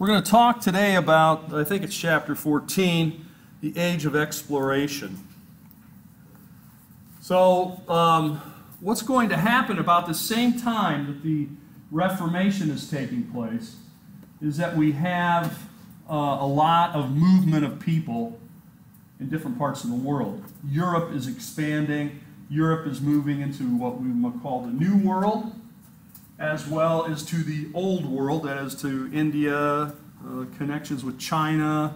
We're going to talk today about, I think it's chapter 14, the age of exploration. So, um, what's going to happen about the same time that the Reformation is taking place is that we have uh, a lot of movement of people in different parts of the world. Europe is expanding. Europe is moving into what we call the New World, as well as to the Old World, that is to India, uh, connections with China,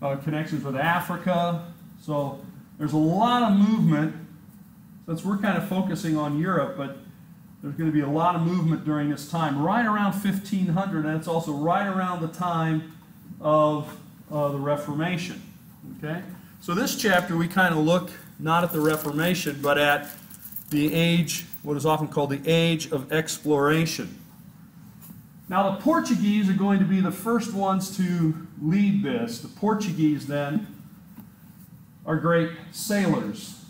uh, connections with Africa. So there's a lot of movement. Since we're kind of focusing on Europe, but there's going to be a lot of movement during this time, right around 1500, and it's also right around the time of uh, the Reformation. Okay? So this chapter, we kind of look not at the Reformation, but at the age, what is often called the age of exploration. Now, the Portuguese are going to be the first ones to lead this. The Portuguese, then, are great sailors.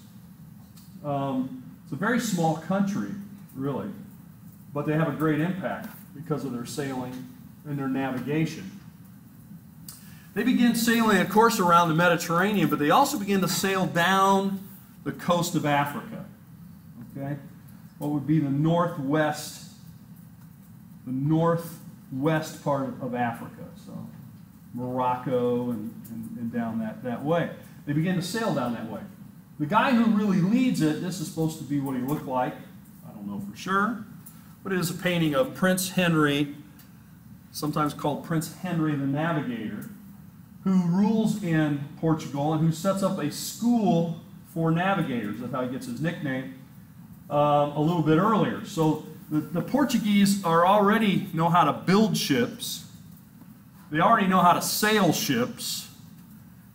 Um, it's a very small country, really, but they have a great impact because of their sailing and their navigation. They begin sailing, of course, around the Mediterranean, but they also begin to sail down the coast of Africa. Okay? What would be the northwest, the northwest part of Africa. So Morocco and, and, and down that, that way. They begin to sail down that way. The guy who really leads it, this is supposed to be what he looked like. I don't know for sure. But it is a painting of Prince Henry, sometimes called Prince Henry the Navigator who rules in Portugal and who sets up a school for navigators. That's how he gets his nickname um, a little bit earlier. So the, the Portuguese are already know how to build ships. They already know how to sail ships.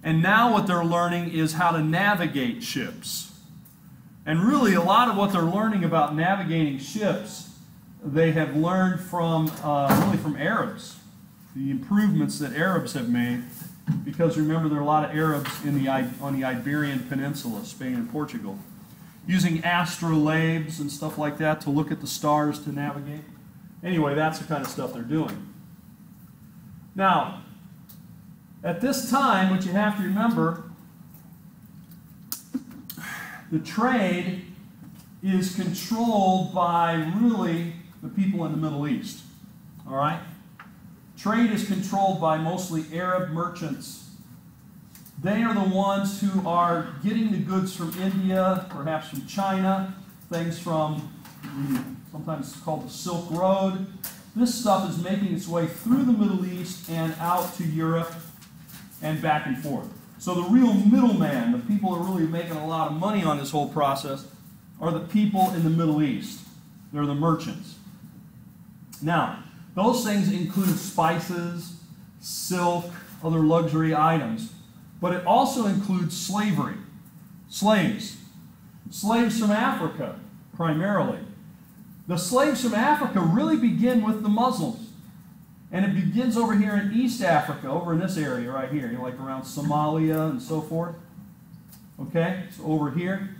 And now what they're learning is how to navigate ships. And really, a lot of what they're learning about navigating ships, they have learned from uh, really from Arabs. The improvements that Arabs have made because remember there are a lot of Arabs in the, on the Iberian Peninsula, Spain and Portugal, using astrolabes and stuff like that to look at the stars to navigate. Anyway, that's the kind of stuff they're doing. Now, at this time, what you have to remember, the trade is controlled by really the people in the Middle East. All right? Trade is controlled by mostly Arab merchants. They are the ones who are getting the goods from India, perhaps from China, things from sometimes called the Silk Road. This stuff is making its way through the Middle East and out to Europe and back and forth. So the real middleman, the people who are really making a lot of money on this whole process, are the people in the Middle East. They're the merchants. Now, those things include spices, silk, other luxury items. But it also includes slavery, slaves. Slaves from Africa, primarily. The slaves from Africa really begin with the Muslims. And it begins over here in East Africa, over in this area right here, like around Somalia and so forth. Okay, so over here.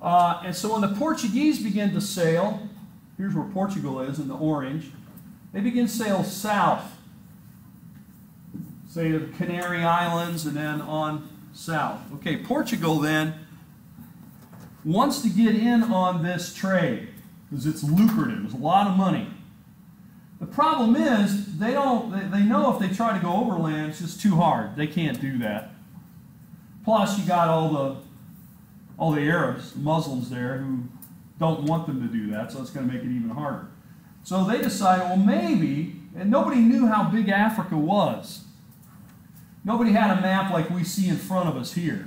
Uh, and so when the Portuguese begin to sail, here's where Portugal is in the orange. They begin sail south, say the Canary Islands and then on south. Okay, Portugal then wants to get in on this trade because it's lucrative. There's a lot of money. The problem is they don't. They, know if they try to go overland, it's just too hard. They can't do that. Plus, you got all the all the Arabs, Muslims there who don't want them to do that, so it's going to make it even harder. So they decided, well, maybe, and nobody knew how big Africa was. Nobody had a map like we see in front of us here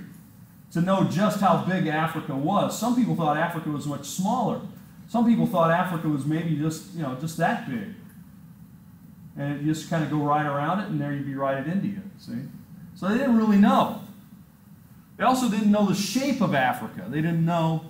to know just how big Africa was. Some people thought Africa was much smaller. Some people thought Africa was maybe just, you know, just that big. And you just kind of go right around it, and there you'd be right at India, see? So they didn't really know. They also didn't know the shape of Africa. They didn't know.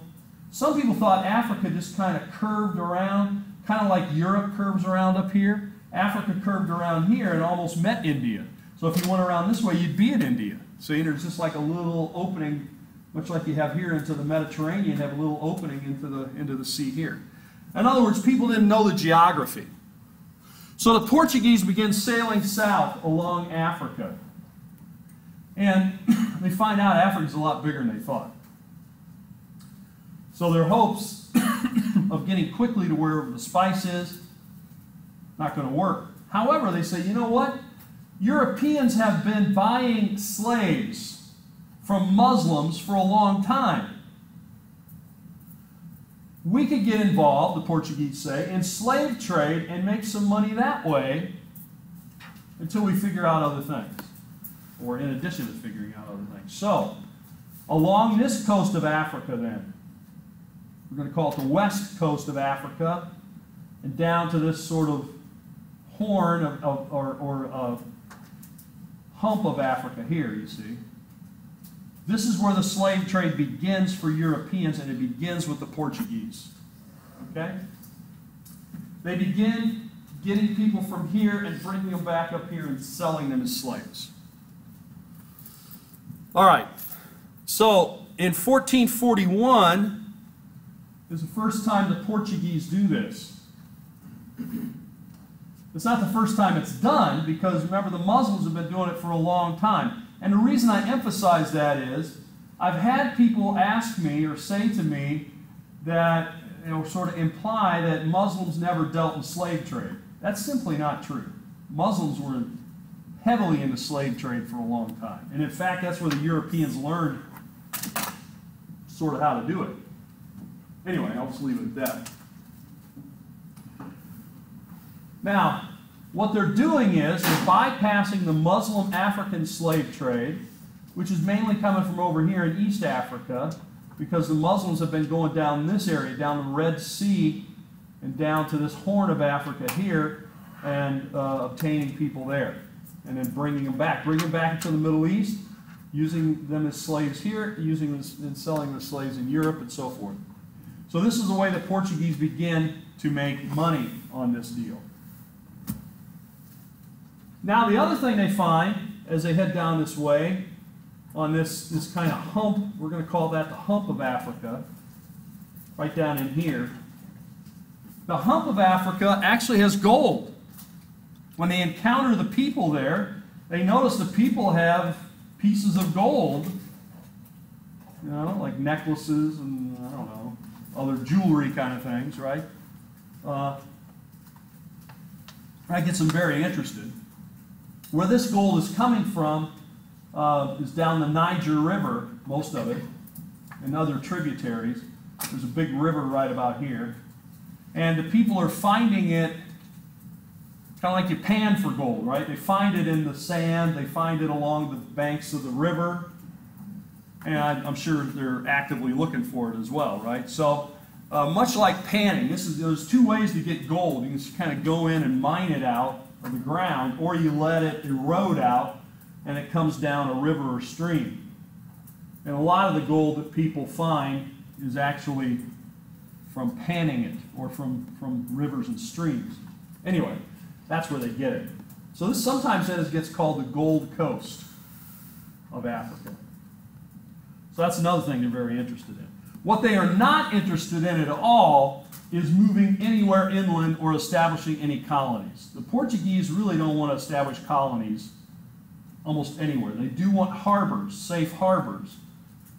Some people thought Africa just kind of curved around kind of like Europe curves around up here. Africa curved around here and almost met India. So if you went around this way, you'd be in India. See, there's just like a little opening, much like you have here into the Mediterranean, have a little opening into the, into the sea here. In other words, people didn't know the geography. So the Portuguese begin sailing south along Africa. And they find out Africa's a lot bigger than they thought. So their hopes of getting quickly to where the spice is, not going to work. However, they say, you know what? Europeans have been buying slaves from Muslims for a long time. We could get involved, the Portuguese say, in slave trade and make some money that way until we figure out other things, or in addition to figuring out other things. So, along this coast of Africa, then, we're going to call it the west coast of Africa, and down to this sort of horn of, of or, or uh, hump of Africa here, you see. This is where the slave trade begins for Europeans, and it begins with the Portuguese. Okay? They begin getting people from here and bringing them back up here and selling them as slaves. All right. So in 1441 is the first time the Portuguese do this. It's not the first time it's done because remember, the Muslims have been doing it for a long time. And the reason I emphasize that is I've had people ask me or say to me that, you know, sort of imply that Muslims never dealt in slave trade. That's simply not true. Muslims were heavily in the slave trade for a long time. And in fact, that's where the Europeans learned sort of how to do it. Anyway, I'll just leave it at that. Now, what they're doing is they're bypassing the Muslim African slave trade, which is mainly coming from over here in East Africa, because the Muslims have been going down this area, down the Red Sea, and down to this horn of Africa here, and uh, obtaining people there, and then bringing them back, bringing them back into the Middle East, using them as slaves here, using them and selling the slaves in Europe, and so forth. So this is the way the Portuguese begin to make money on this deal. Now, the other thing they find as they head down this way, on this, this kind of hump, we're going to call that the hump of Africa, right down in here. The hump of Africa actually has gold. When they encounter the people there, they notice the people have pieces of gold, you know, like necklaces and, I don't know, other jewelry kind of things, right? Uh, that gets them very interested. Where this gold is coming from uh, is down the Niger River, most of it, and other tributaries. There's a big river right about here. And the people are finding it kind of like you pan for gold, right? They find it in the sand, they find it along the banks of the river, and I'm sure they're actively looking for it as well, right? So, uh, much like panning, this is there's two ways to get gold. You can kind of go in and mine it out, the ground, or you let it erode out and it comes down a river or stream. And a lot of the gold that people find is actually from panning it or from, from rivers and streams. Anyway, that's where they get it. So this sometimes then gets called the Gold Coast of Africa. So that's another thing they're very interested in. What they are not interested in at all is moving anywhere inland or establishing any colonies. The Portuguese really don't want to establish colonies almost anywhere. They do want harbors, safe harbors,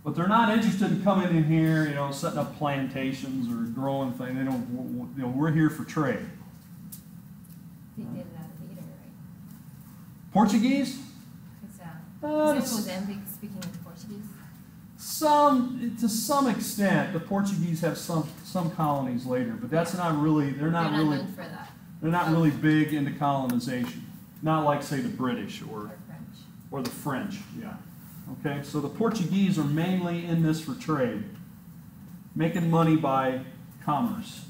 but they're not interested in coming in here, you know, setting up plantations or growing things. They don't. You know, we're here for trade. They did right? Portuguese? Uh, uh, it's- Mozambique speaking Portuguese. Some, to some extent, the Portuguese have some some colonies later, but that's not really. They're not They're really. for that. They're not really big into colonization. Not like, say, the British or Or or the French. Yeah. Okay. So the Portuguese are mainly in this for trade, making money by commerce.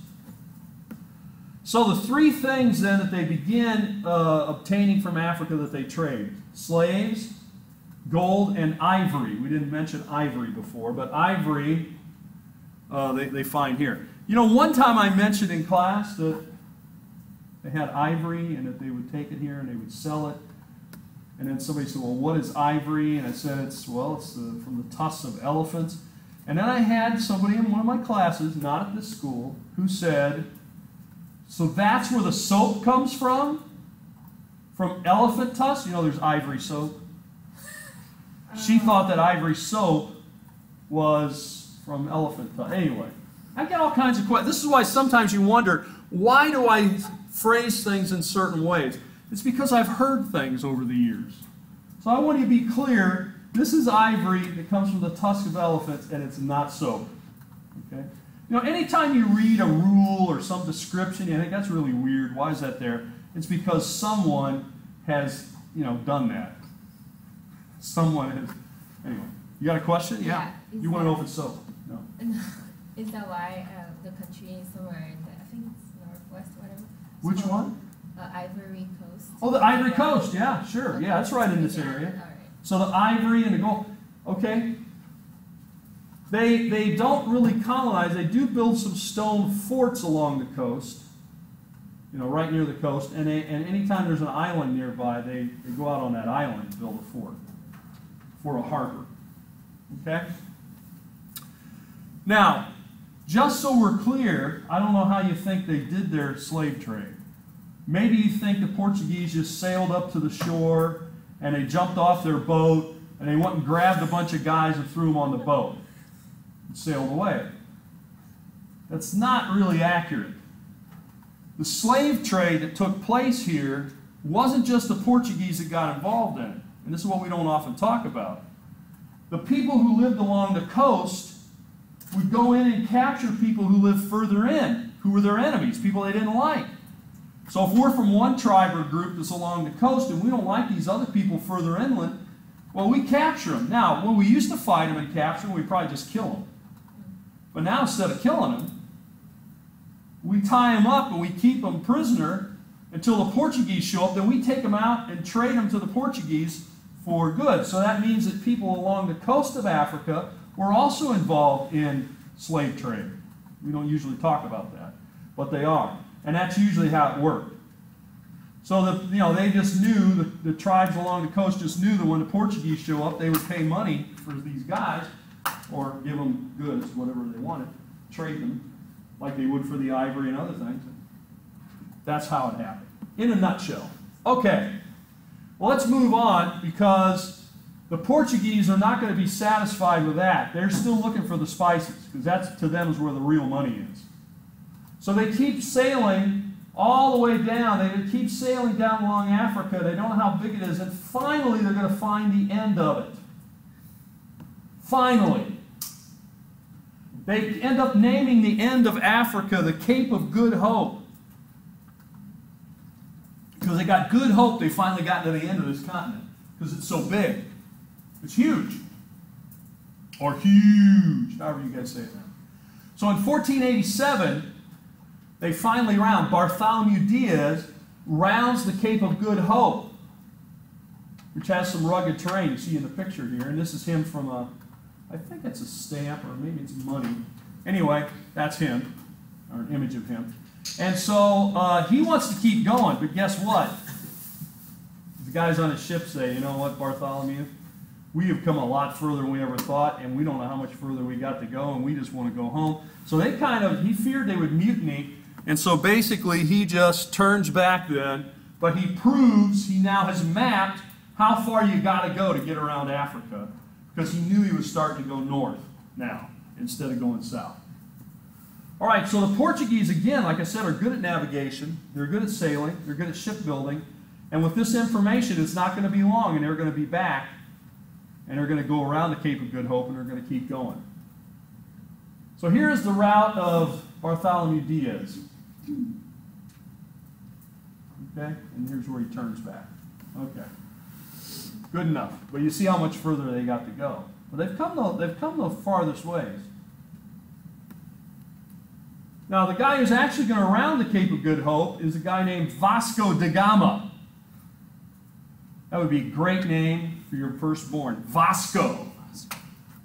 So the three things then that they begin uh, obtaining from Africa that they trade: slaves, gold, and ivory. We didn't mention ivory before, but ivory uh, they, they find here. You know, one time I mentioned in class that they had ivory and that they would take it here and they would sell it. And then somebody said, Well, what is ivory? And I said, It's, well, it's the, from the tusks of elephants. And then I had somebody in one of my classes, not at this school, who said, So that's where the soap comes from? From elephant tusks? You know, there's ivory soap. She thought that ivory soap was from elephant tusk. Anyway, I get all kinds of questions. This is why sometimes you wonder why do I phrase things in certain ways? It's because I've heard things over the years. So I want you to be clear this is ivory that comes from the tusk of elephants, and it's not soap. Okay? You know, anytime you read a rule or some description, you think that's really weird. Why is that there? It's because someone has, you know, done that. Someone has. Anyway, you got a question? Yeah. Is You want to know if it's soap? No. Is that why uh, the country is somewhere in the, I think it's northwest, whatever? Which called, one? Uh, Ivory Coast. Oh, the Ivory Coast. Yeah, sure. Yeah, that's right in this Yeah, area. Right. So the ivory and the gold, okay. They, they don't really colonize. They do build some stone forts along the coast, you know, right near the coast. And, they, and anytime there's an island nearby, they, they go out on that island and build a fort for a harbor. Okay? Now, just so we're clear, I don't know how you think they did their slave trade. Maybe you think the Portuguese just sailed up to the shore and they jumped off their boat and they went and grabbed a bunch of guys and threw them on the boat and sailed away. That's not really accurate. The slave trade that took place here wasn't just the Portuguese that got involved in it, and this is what we don't often talk about. The people who lived along the coast would go in and capture people who lived further in, who were their enemies, people they didn't like. So if we're from one tribe or group that's along the coast and we don't like these other people further inland, well, we capture them. Now, when we used to fight them and capture them, we probably just kill them. But now instead of killing them, we tie them up and we keep them prisoner until the Portuguese show up. Then we take them out and trade them to the Portuguese for good. So that means that people along the coast of Africa were also involved in slave trade. We don't usually talk about that, but they are. And that's usually how it worked. So the, you know, they just knew, the, the tribes along the coast just knew that when the Portuguese show up, they would pay money for these guys or give them goods, whatever they wanted, trade them like they would for the ivory and other things. That's how it happened, in a nutshell. Okay, well, let's move on because the Portuguese are not going to be satisfied with that. They're still looking for the spices because that's to them is where the real money is. So they keep sailing all the way down. They keep sailing down along Africa. They don't know how big it is. And finally, they're going to find the end of it. Finally. They end up naming the end of Africa the Cape of Good Hope. Because they got good hope they finally got to the end of this continent. Because it's so big. It's huge. Or huge, however you guys say it now. So in 1487, they finally round. Bartholomew Diaz rounds the Cape of Good Hope, which has some rugged terrain. You see in the picture here. And this is him from a, I think it's a stamp or maybe it's money. Anyway, that's him, or an image of him. And so uh, he wants to keep going, but guess what? The guys on his ship say, you know what, Bartholomew? We have come a lot further than we ever thought, and we don't know how much further we got to go, and we just want to go home. So they kind of, he feared they would mutiny, and so basically he just turns back then, but he proves he now has mapped how far you got to go to get around Africa, because he knew he was starting to go north now instead of going south. All right, so the Portuguese, again, like I said, are good at navigation, they're good at sailing, they're good at shipbuilding, and with this information, it's not going to be long, and they're going to be back, and they're going to go around the Cape of Good Hope, and they're going to keep going. So here's the route of Bartholomew Diaz. Okay, and here's where he turns back. Okay, good enough. But you see how much further they got to go. Well, they've come the, they've come the farthest ways. Now, the guy who's actually going to round the Cape of Good Hope is a guy named Vasco da Gama. That would be a great name for your firstborn. Vasco.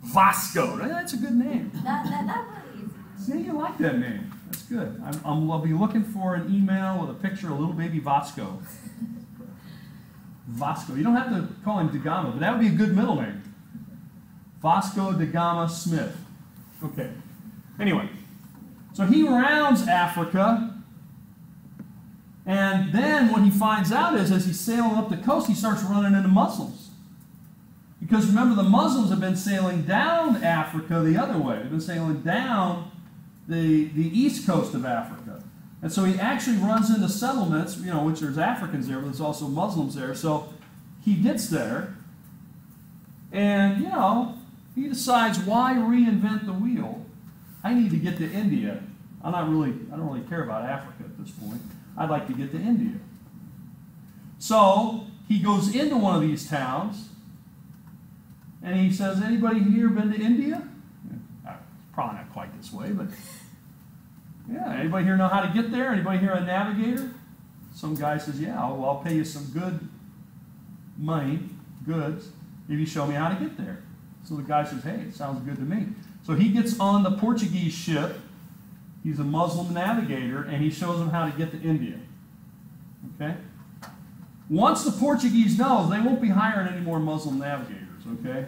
Vasco. That's a good name. That, that, that really. See, you like that name. That's good. I'm, I'm, I'll be looking for an email with a picture of little baby Vasco. Vasco. You don't have to call him da Gama, but that would be a good middle name. Vasco da Gama Smith. Okay. Anyway, so he rounds Africa And then what he finds out is as he's sailing up the coast, he starts running into Muslims. Because remember, the Muslims have been sailing down Africa the other way. They've been sailing down the, the east coast of Africa. And so he actually runs into settlements, you know, which there's Africans there, but there's also Muslims there. So he gets there, and, you know, he decides why reinvent the wheel? I need to get to India. I'm not really, I don't really care about Africa at this point. I'd like to get to India. So he goes into one of these towns and he says, Anybody here been to India? Uh, Probably not quite this way, but yeah. Anybody here know how to get there? Anybody here a navigator? Some guy says, Yeah, well, I'll pay you some good money, goods, if you show me how to get there. So the guy says, Hey, it sounds good to me. So he gets on the Portuguese ship. He's a Muslim navigator, and he shows them how to get to India. Okay? Once the Portuguese knows, they won't be hiring any more Muslim navigators, okay?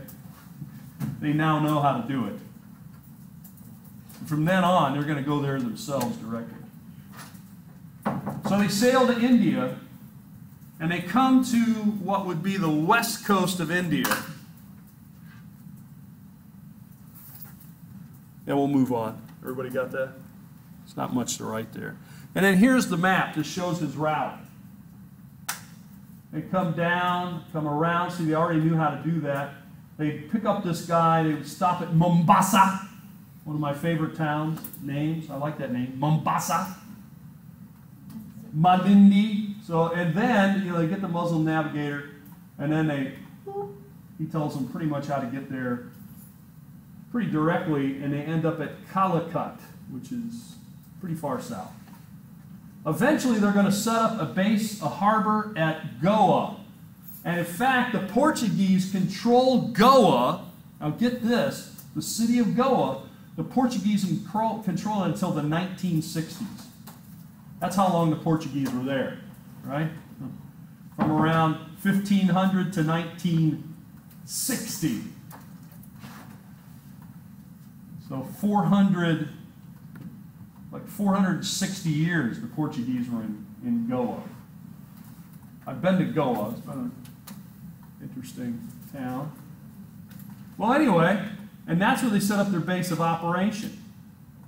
They now know how to do it. From then on, they're going to go there themselves directly. So they sail to India, and they come to what would be the west coast of India. And we'll move on. Everybody got that? It's not much to write there. And then here's the map that shows his route. They come down, come around. See, they already knew how to do that. They pick up this guy. They would stop at Mombasa, one of my favorite towns names. I like that name, Mombasa. Malindi. So, and then you know they get the Muslim navigator, and then they he tells them pretty much how to get there pretty directly, and they end up at Calicut, which is pretty far south. Eventually, they're going to set up a base, a harbor at Goa. And in fact, the Portuguese control Goa. Now, get this the city of Goa, the Portuguese control, it until the 1960s. That's how long the Portuguese were there, right? From around 1500 to 1960. So 400 like 460 years the Portuguese were in, in Goa. I've been to Goa. It's been an interesting town. Well, anyway, and that's where they set up their base of operation.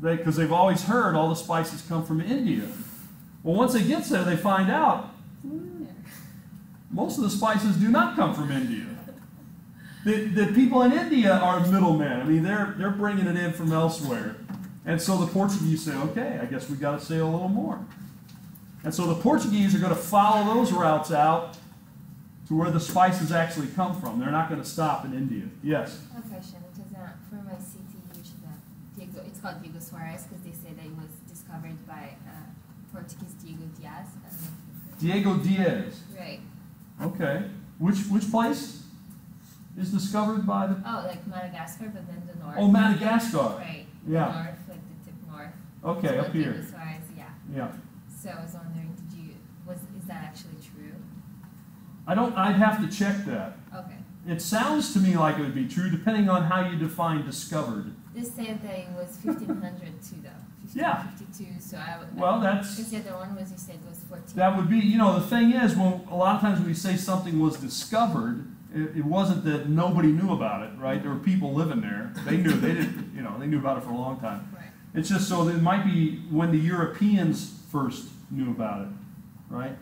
Because they, have always heard all the spices come from India. Well, once they get there, they find out most of the spices do not come from India. The, the people in India are middlemen. I mean, they're, they're bringing it in from elsewhere. And so the Portuguese say, okay, I guess we've got to sail a little more. And so the Portuguese are going to follow those routes out to where the spices actually come from. They're not going to stop in India. Yes? A question, because uh, for my city, Diego, it's called Diego Suarez because they say that it was discovered by uh, Portuguese Diego Diaz. Diego Diaz. Right. Okay. Which which place is discovered by the? Oh, like Madagascar, but then the north. Oh, Madagascar. Right. Yeah. North, like the tip north. Okay, So up here. Yeah. Yeah. So I was wondering, did you was is that actually true? I don't. I'd have to check that. Okay. It sounds to me like it would be true, depending on how you define discovered. Said that it was 1500 too, though. Yeah. 1552. So I would. Well, that's Because the other one was you said was 14. that would be. You know, the thing is, when a lot of times when we say something was discovered, it, it wasn't that nobody knew about it, right? There were people living there. They knew. They didn't. You know, they knew about it for a long time. Right. It's just so that it might be when the Europeans first knew about it, right?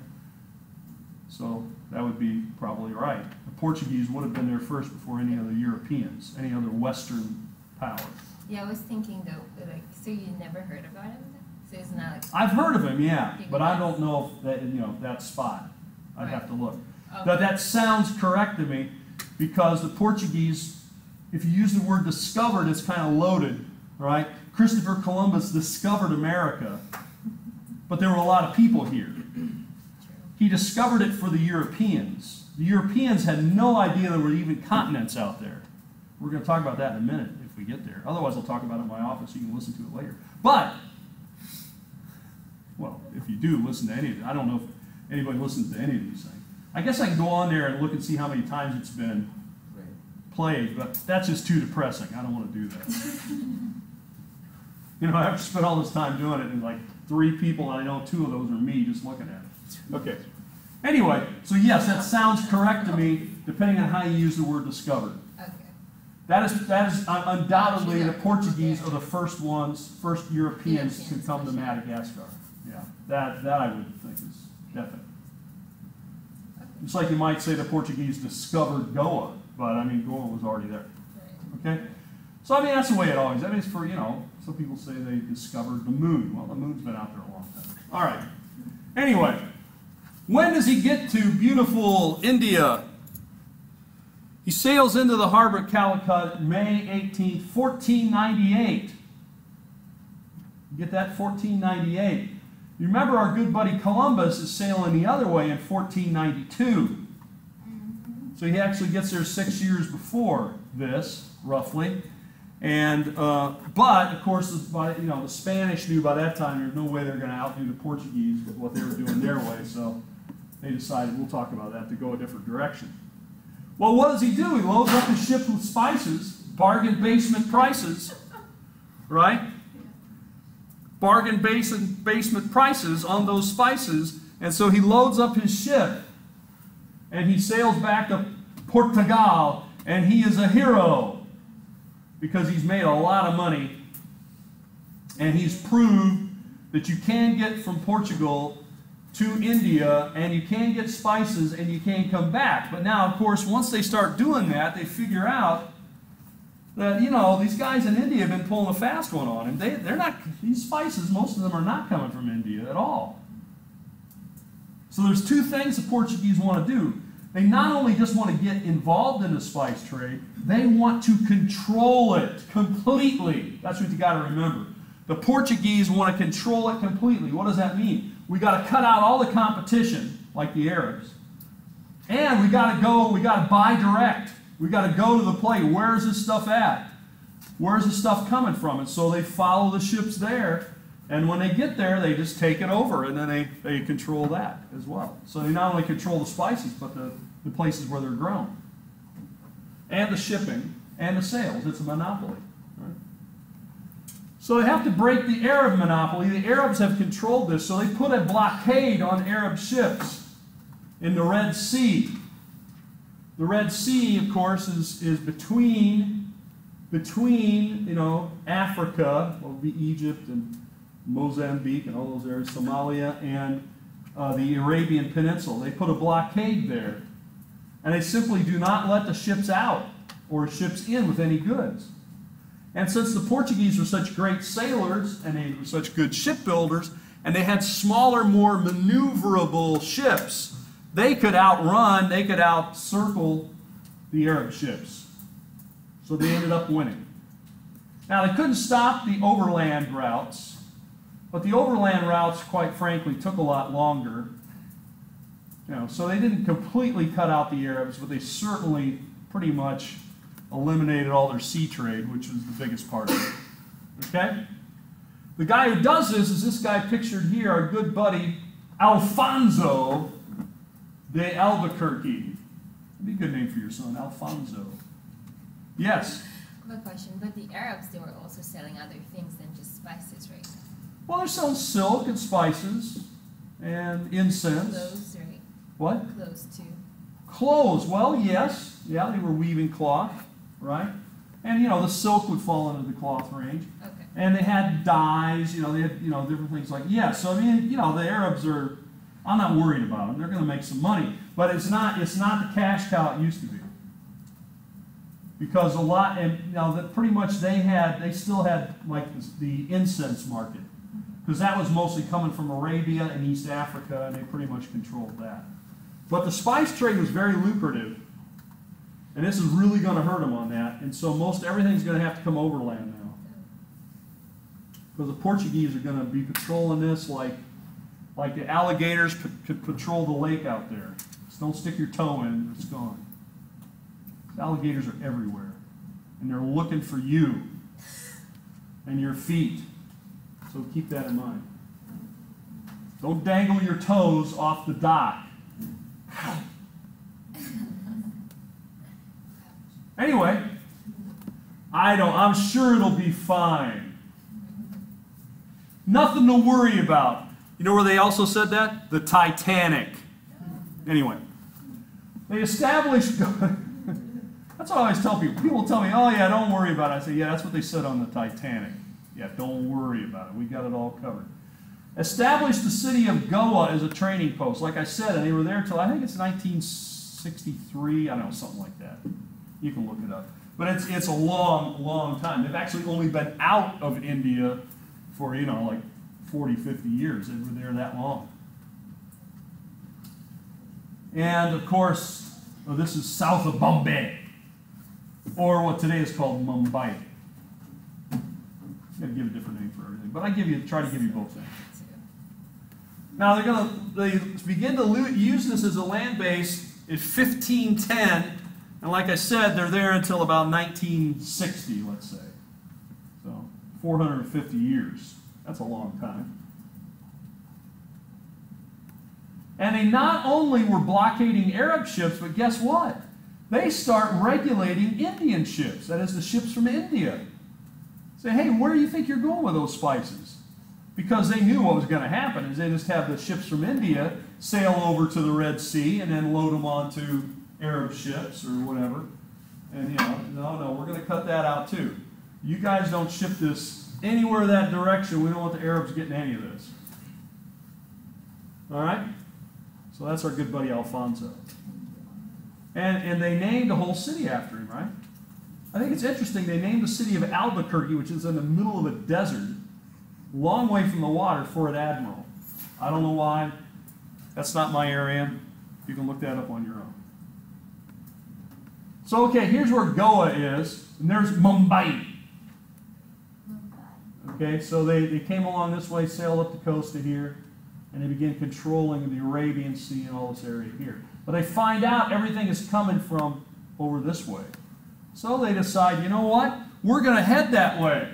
So that would be probably right. The Portuguese would have been there first before any other Europeans, any other Western power. Yeah, I was thinking though, like, so you never heard about him? So it's not like. I've heard of him, yeah, but I don't know if that, you know, that spot. I'd have to look. Oh. Okay. But that sounds correct to me because the Portuguese, if you use the word discovered, it's kind of loaded, right? Christopher Columbus discovered America, but there were a lot of people here. He discovered it for the Europeans. The Europeans had no idea there were even continents out there. We're going to talk about that in a minute if we get there. Otherwise, I'll talk about it in my office. You can listen to it later. But, well, if you do listen to any of it, I don't know if anybody listens to any of these things. I guess I can go on there and look and see how many times it's been played, but that's just too depressing. I don't want to do that. you know, I have to spend all this time doing it, and like three people, I know two of those are me just looking at it. Okay. Anyway, so yes, that sounds correct to me, depending on how you use the word discovered. Okay. That is, that is un- undoubtedly the Portuguese are the first ones, first Europeans to come to. Madagascar. Yeah, that, that I would think is definite. It's like you might say the Portuguese discovered Goa, but I mean, Goa was already there. Okay? So I mean, that's the way it always. I mean, it's for you know. Some people say they discovered the moon. Well, the moon's been out there a long time. All right. Anyway, when does he get to beautiful India? He sails into the harbor at Calicut May 18th, 1498. You get that? 1498. You remember our good buddy Columbus is sailing the other way in 1492. Mm-hmm. So he actually gets there six years before this, roughly. And uh, but of course, by, you know the Spanish knew by that time there's no way they're going to outdo the Portuguese with what they were doing their way. So they decided we'll talk about that to go a different direction. Well, what does he do? He loads up his ship with spices, bargain basement prices, right? Bargain basement basement prices on those spices, and so he loads up his ship and he sails back to Portugal, and he is a hero because he's made a lot of money and he's proved that you can get from Portugal to India and you can get spices and you can come back. But now, of course, once they start doing that, they figure out that, you know, these guys in India have been pulling a fast one on him. They, they're not, these spices, most of them are not coming from India at all. So there's two things the Portuguese want to do. They not only just want to get involved in the spice trade, they want to control it completely. That's what you got to remember. The Portuguese want to control it completely. What does that mean? We got to cut out all the competition, like the Arabs. And we got to go, we got to buy direct. We got to go to the plate. Where is this stuff at? Where's the stuff coming from? And so they follow the ships there. And when they get there, they just take it over and then they, they control that as well. So they not only control the spices, but the, the places where they're grown. And the shipping and the sales. It's a monopoly. So they have to break the Arab monopoly. The Arabs have controlled this, so they put a blockade on Arab ships in the Red Sea. The Red Sea, of course, is, is between, between, you know, Africa, what would be Egypt and Mozambique and all those areas, Somalia, and uh, the Arabian Peninsula. They put a blockade there. And they simply do not let the ships out or ships in with any goods. And since the Portuguese were such great sailors and they were such good shipbuilders, and they had smaller, more maneuverable ships, they could outrun, they could outcircle the Arab ships. So they ended up winning. Now, they couldn't stop the overland routes, but the overland routes, quite frankly, took a lot longer. You know, so they didn't completely cut out the Arabs, but they certainly pretty much eliminated all their sea trade, which was the biggest part of it. Okay? The guy who does this is this guy pictured here, our good buddy Alfonso de Albuquerque. That'd be a good name for your son, Alfonso. Yes. I have a question, but the Arabs, they were also selling other things than just spices, right? Well, they're selling silk and spices and incense. What? Clothes too. Clothes. Well, yes. Yeah, they were weaving cloth, right? And, you know, the silk would fall into the cloth range. Okay. And they had dyes, you know, they had, you know, different things like, yeah, so I mean, you know, the Arabs are, I'm not worried about them. They're going to make some money. But it's not, it's not the cash cow it used to be. Because a lot, and, you know, that pretty much they had, they still had, like, the incense market. Mm-hmm. Because that was mostly coming from Arabia and East Africa, and they pretty much controlled that. But the spice trade was very lucrative. And this is really going to hurt them on that. And so most everything's going to have to come overland now. Because the Portuguese are going to be patrolling this like, like the alligators could patrol the lake out there. Just don't stick your toe in, it's gone. The alligators are everywhere. And they're looking for you and your feet. So keep that in mind. Don't dangle your toes off the dock. Anyway, I don't, I'm sure it'll be fine. Nothing to worry about. You know where they also said that? The Titanic. Anyway, they established. that's what I always tell people. People tell me, oh, yeah, don't worry about it. I say, yeah, that's what they said on the Titanic. Yeah, don't worry about it. We got it all covered. Established the city of Goa as a training post. Like I said, and they were there until I think it's 1963. I don't know, something like that. You can look it up. But it's, it's a long, long time. They've actually only been out of India for, you know, like 40, 50 years. They were there that long. And of course, well, this is south of Bombay, or what today is called Mumbai. I'm going to give a different name for everything, but I give you try to give you both names. Now they're going to they begin to use this as a land base in 1510, and like I said, they're there until about 1960, let's say. So 450 years. That's a long time. And they not only were blockading Arab ships, but guess what? They start regulating Indian ships, that is, the ships from India. Say, hey, where do you think you're going with those spices? Because they knew what was going to happen is they just have the ships from India sail over to the Red Sea and then load them onto Arab ships or whatever. And you know, no, no, we're going to cut that out too. You guys don't ship this anywhere that direction. We don't want the Arabs getting any of this. All right? So that's our good buddy Alfonso. And, and they named a whole city after him, right? I think it's interesting. They named the city of Albuquerque, which is in the middle of a desert, long way from the water, for an Admiral. I don't know why. That's not my area. You can look that up on your own. So, okay, here's where Goa is, and there's Mumbai. Okay, so they, they came along this way, sailed up the coast to here and they begin controlling the Arabian Sea and all this area here. But they find out everything is coming from over this way. So they decide, you know what? We're going to head that way.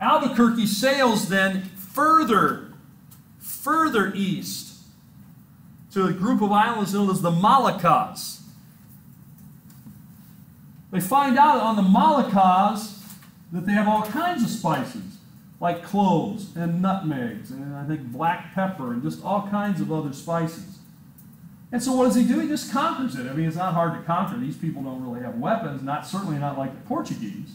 Albuquerque sails then further, further east to a group of islands known as the Moluccas. They find out on the Moluccas that they have all kinds of spices like cloves and nutmegs and I think black pepper and just all kinds of other spices. And so what does he do? He just conquers it. I mean, it's not hard to conquer. These people don't really have weapons, not certainly not like the Portuguese,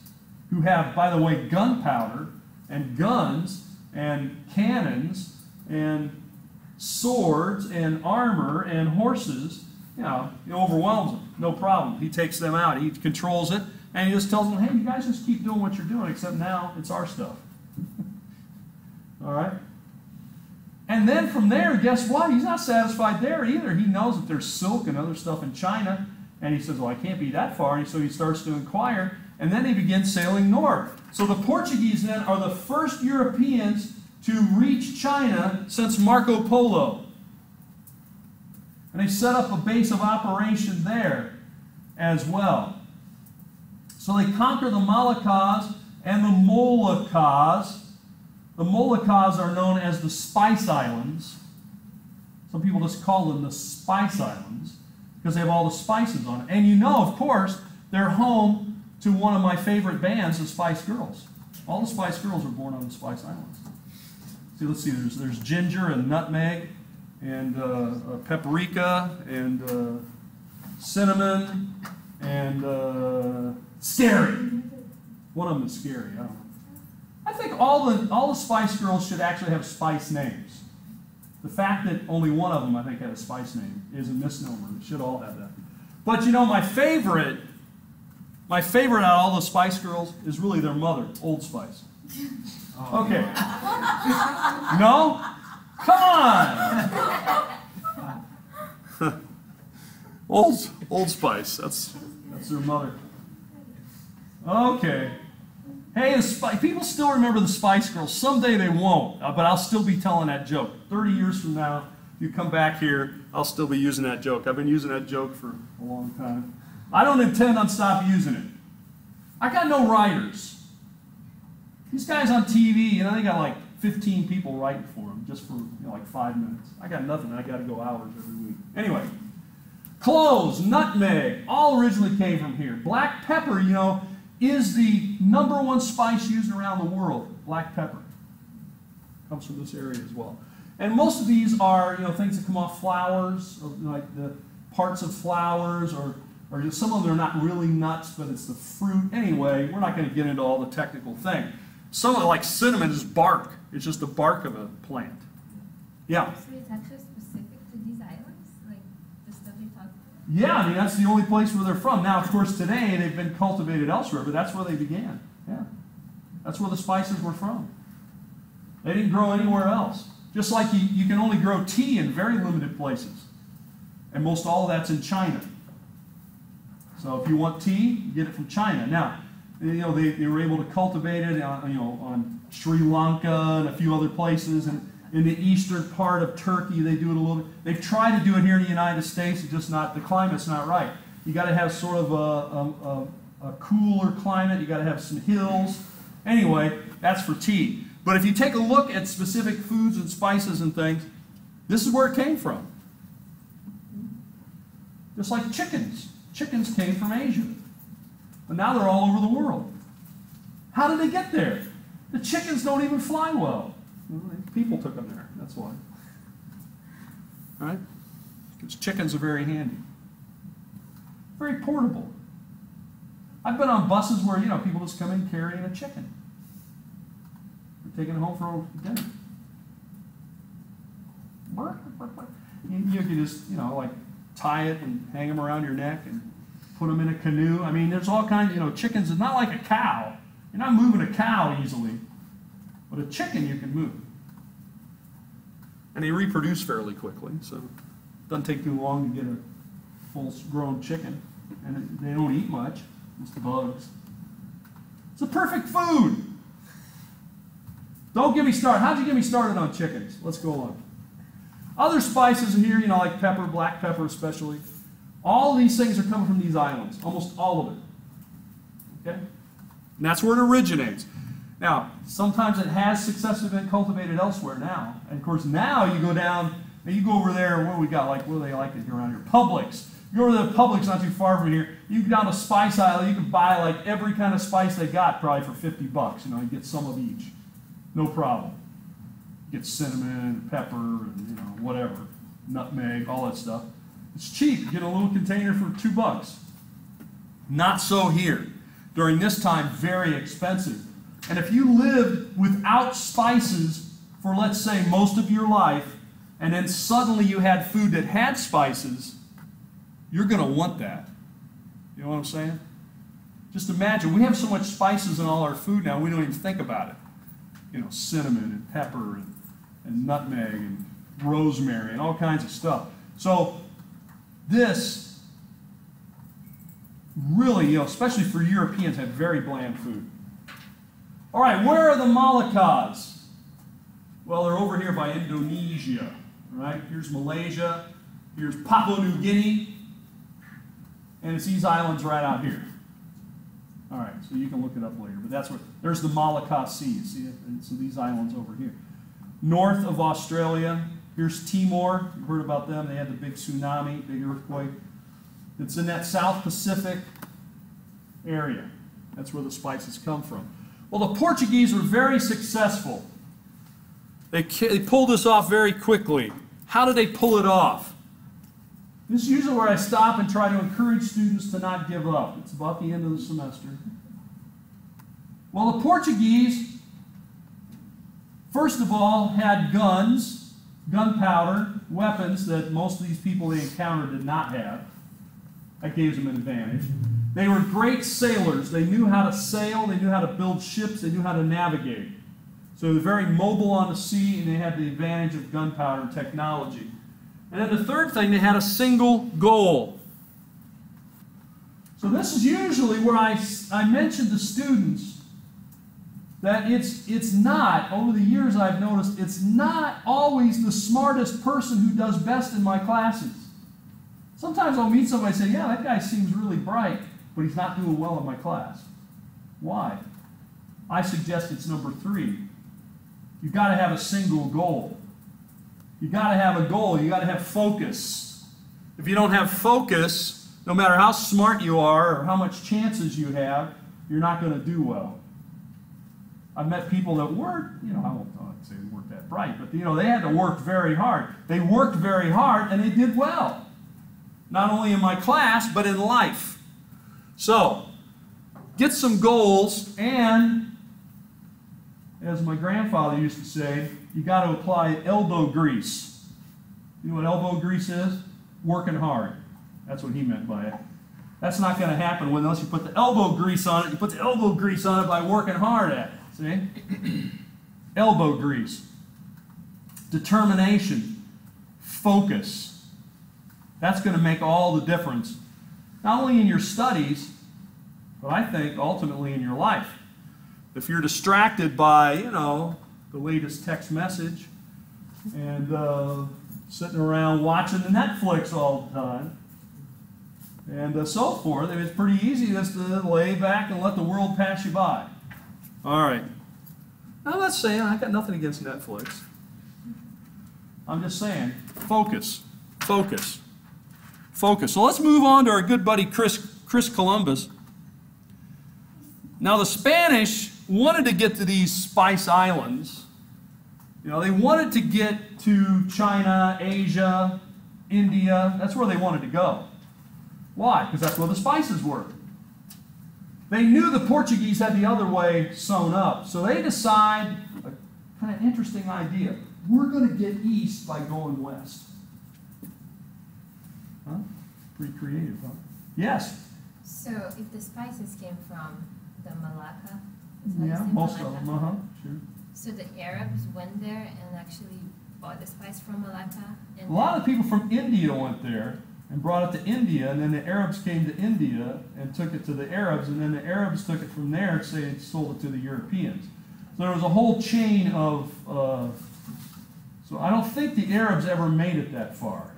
who have, by the way, gunpowder and guns and cannons and swords and armor and horses. You know, he overwhelms them. No problem. He takes them out. He controls it. And he just tells them, hey, you guys just keep doing what you're doing, except now it's our stuff. All right? And then from there, guess what? He's not satisfied there either. He knows that there's silk and other stuff in China. And he says, Well, I can't be that far. And so he starts to inquire. And then he begins sailing north. So the Portuguese then are the first Europeans to reach China since Marco Polo. And they set up a base of operation there as well. So they conquer the Moluccas and the Moluccas the Moluccas are known as the Spice Islands. Some people just call them the Spice Islands because they have all the spices on it. And you know, of course, they're home to one of my favorite bands, the Spice Girls. All the Spice Girls were born on the Spice Islands. See, let's see, there's, there's ginger and nutmeg and uh, uh, paprika and uh, cinnamon and uh, scary. One of them is scary. I don't know. I think all the, all the Spice Girls should actually have Spice names. The fact that only one of them, I think, had a Spice name is a misnomer. They should all have that. But you know, my favorite, my favorite out of all the Spice Girls is really their mother, Old Spice. Okay. No? Come on! Old, Old Spice. That's, that's their mother. Okay. Hey, the people still remember the Spice Girls. Someday they won't, uh, but I'll still be telling that joke. 30 years from now, if you come back here, I'll still be using that joke. I've been using that joke for a long time. I don't intend on stop using it. I got no writers. These guys on TV, you know, they got like 15 people writing for them just for you know, like five minutes. I got nothing. I got to go hours every week. Anyway, cloves, nutmeg, all originally came from here. Black pepper, you know, is the number one spice used around the world, black pepper. Comes from this area as well. And most of these are, you know, things that come off flowers, like the parts of flowers, or, or some of them are not really nuts, but it's the fruit. Anyway, we're not going to get into all the technical thing. Some of it, like cinnamon, is bark. It's just the bark of a plant. Yeah. So it's actually specific to these islands, like the stuff. Yeah, I mean that's the only place where they're from. Now, of course, today they've been cultivated elsewhere, but that's where they began. Yeah, that's where the spices were from. They didn't grow anywhere else. Just like you, you can only grow tea in very limited places. And most all of that's in China. So if you want tea, you get it from China. Now, you know, they, they were able to cultivate it on, you know, on Sri Lanka and a few other places. And in the eastern part of Turkey, they do it a little bit. They've tried to do it here in the United States. It's just not, the climate's not right. You got to have sort of a, a, a, a cooler climate. You got to have some hills. Anyway, that's for tea. But if you take a look at specific foods and spices and things, this is where it came from. Just like chickens. Chickens came from Asia. But now they're all over the world. How did they get there? The chickens don't even fly well. People took them there. That's why. Right? Because chickens are very handy. Very portable. I've been on buses where, you know, people just come in carrying a chicken They're taking it home for dinner. You can just, you know, like tie it and hang them around your neck and put them in a canoe. I mean, there's all kinds, you know, chickens is not like a cow. You're not moving a cow easily, but a chicken you can move. And they reproduce fairly quickly, so it doesn't take too long to get a full grown chicken. And they don't eat much, just bugs. It's a perfect food. Don't get me started. How'd you get me started on chickens? Let's go on. Other spices here, you know, like pepper, black pepper especially. All these things are coming from these islands, almost all of it. Okay? And that's where it originates. Now, sometimes it has successfully been cultivated elsewhere now. And of course, now you go down, you go over there, what we got, like, what do they like to do around here? Publix. You go over to the Publix not too far from here, you go down to Spice Island, you can buy like every kind of spice they got probably for 50 bucks. You know, you get some of each no problem. Get cinnamon, pepper, and you know whatever, nutmeg, all that stuff. It's cheap. You get a little container for two bucks. Not so here. During this time, very expensive. And if you lived without spices for, let's say, most of your life, and then suddenly you had food that had spices, you're going to want that. You know what I'm saying? Just imagine, we have so much spices in all our food now, we don't even think about it you know, cinnamon and pepper and, and nutmeg and rosemary and all kinds of stuff. So this really, you know, especially for Europeans, have very bland food. All right, where are the Moluccas? Well, they're over here by Indonesia, right? Here's Malaysia, here's Papua New Guinea, and it's these islands right out here. All right, so you can look it up later, but that's where, there's the Molucca Seas. See, and so these islands over here. North of Australia, here's Timor. You heard about them. They had the big tsunami, big earthquake. It's in that South Pacific area. That's where the spices come from. Well, the Portuguese were very successful. They, they pulled this off very quickly. How did they pull it off? This is usually where I stop and try to encourage students to not give up. It's about the end of the semester. Well, the Portuguese, first of all, had guns, gunpowder, weapons that most of these people they encountered did not have. That gave them an advantage. They were great sailors. They knew how to sail, they knew how to build ships, they knew how to navigate. So they were very mobile on the sea, and they had the advantage of gunpowder and technology. And then the third thing, they had a single goal. So this is usually where I, I mention to students that it's, it's not, over the years I've noticed, it's not always the smartest person who does best in my classes. Sometimes I'll meet somebody and say, yeah, that guy seems really bright, but he's not doing well in my class. Why? I suggest it's number three. You've got to have a single goal. You've got to have a goal. You got to have focus. If you don't have focus, no matter how smart you are or how much chances you have, you're not going to do well. I've met people that weren't, you know, I won't say they weren't that bright, but you know, they had to work very hard. They worked very hard and they did well. Not only in my class, but in life. So, get some goals and as my grandfather used to say, you got to apply elbow grease. You know what elbow grease is? Working hard. That's what he meant by it. That's not going to happen unless you put the elbow grease on it. You put the elbow grease on it by working hard at it. See? elbow grease. Determination. Focus. That's going to make all the difference, not only in your studies, but I think ultimately in your life. If you're distracted by, you know, the latest text message and uh, sitting around watching the Netflix all the time and uh, so forth, it's pretty easy just to lay back and let the world pass you by. All right. I'm not saying I got nothing against Netflix. I'm just saying, focus, focus, focus. So let's move on to our good buddy Chris, Chris Columbus. Now, the Spanish wanted to get to these Spice Islands. You know, they wanted to get to China, Asia, India. That's where they wanted to go. Why? Because that's where the spices were. They knew the Portuguese had the other way sewn up. So they decide a kind of interesting idea. We're going to get east by going west. Huh? Pretty creative, huh? Yes. So if the spices came from the Malacca, yeah, most Malacca? of them, uh-huh, sure. So the Arabs went there and actually bought the spice from Malacca? a lot of people from India went there and brought it to India, and then the Arabs came to India and took it to the Arabs, and then the Arabs took it from there and sold it to the Europeans. So there was a whole chain of. Uh, so I don't think the Arabs ever made it that far.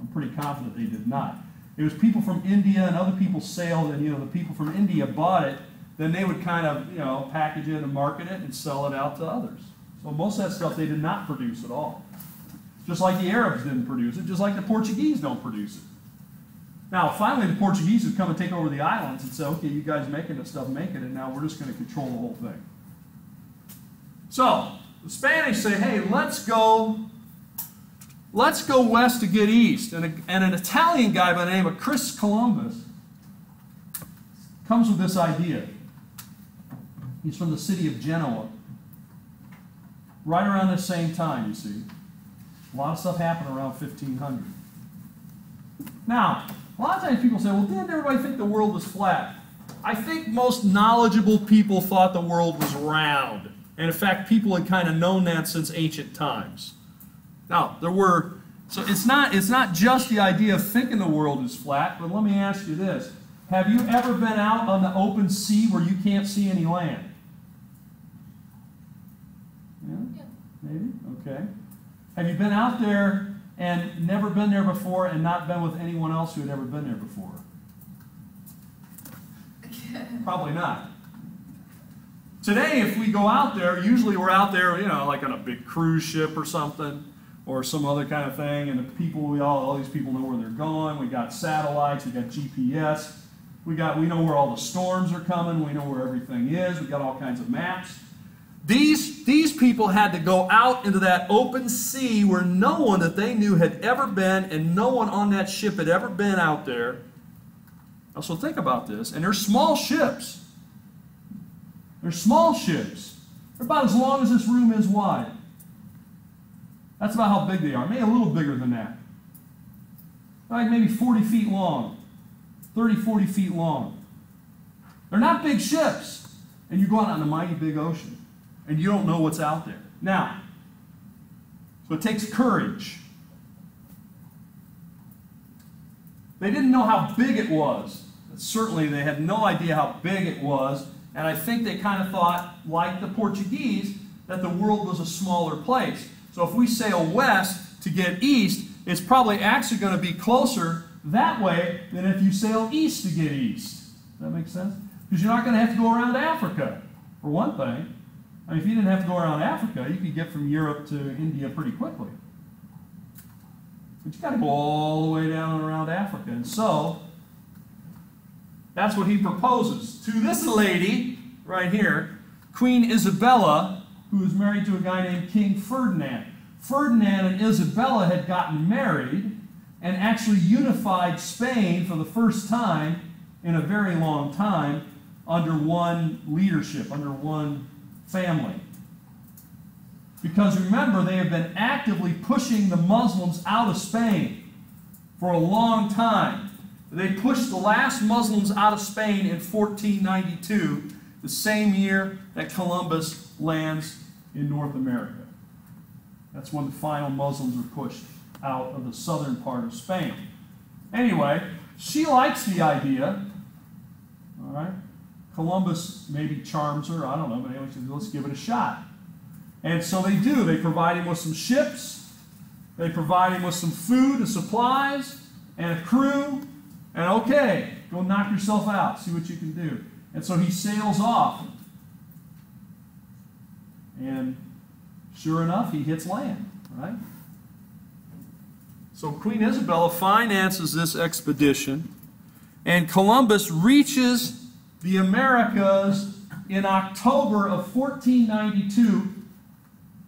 I'm pretty confident they did not. It was people from India and other people sailed, and you know the people from India bought it. Then they would kind of you know package it and market it and sell it out to others. So most of that stuff they did not produce at all. Just like the Arabs didn't produce it, just like the Portuguese don't produce it. Now, finally, the Portuguese would come and take over the islands and say, okay, you guys making this stuff, make it, and now we're just going to control the whole thing. So, the Spanish say, hey, let's go, let's go west to get east. And, a, and an Italian guy by the name of Chris Columbus comes with this idea. He's from the city of Genoa. Right around the same time, you see. A lot of stuff happened around 1500. Now, a lot of times people say, well, didn't everybody think the world was flat? I think most knowledgeable people thought the world was round. And in fact, people had kind of known that since ancient times. Now, there were, so it's not, it's not just the idea of thinking the world is flat, but let me ask you this. Have you ever been out on the open sea where you can't see any land? Yeah? yeah. Maybe? Okay. Have you been out there and never been there before and not been with anyone else who had ever been there before? Probably not. Today, if we go out there, usually we're out there, you know, like on a big cruise ship or something, or some other kind of thing, and the people, we all, all these people know where they're going. We got satellites, we got GPS, we got, we know where all the storms are coming, we know where everything is, we got all kinds of maps. These, these people had to go out into that open sea where no one that they knew had ever been, and no one on that ship had ever been out there. Also, think about this. And they're small ships. They're small ships. They're about as long as this room is wide. That's about how big they are. Maybe a little bigger than that. Like maybe 40 feet long, 30, 40 feet long. They're not big ships. And you go out on a mighty big ocean and you don't know what's out there. Now, so it takes courage. They didn't know how big it was. Certainly, they had no idea how big it was, and I think they kind of thought, like the Portuguese, that the world was a smaller place. So if we sail west to get east, it's probably actually going to be closer that way than if you sail east to get east. Does that make sense? Because you're not going to have to go around Africa, for one thing. I mean, if you didn't have to go around Africa, you could get from Europe to India pretty quickly. But you got to go all the way down and around Africa. And so, that's what he proposes to this lady right here. Queen Isabella, who was married to a guy named King Ferdinand. Ferdinand and Isabella had gotten married and actually unified Spain for the first time in a very long time under one leadership, under one family. Because remember, they have been actively pushing the Muslims out of Spain for a long time. They pushed the last Muslims out of Spain in 1492, the same year that Columbus lands in North America. That's when the final Muslims were pushed out of the southern part of Spain. Anyway, she likes the idea. All right? Columbus maybe charms her, I don't know, but anyway, let's give it a shot. And so they do. They provide him with some ships, they provide him with some food and supplies and a crew, and okay, go knock yourself out, see what you can do. And so he sails off. And sure enough, he hits land, right? So Queen Isabella finances this expedition, and Columbus reaches the Americas in October of 1492.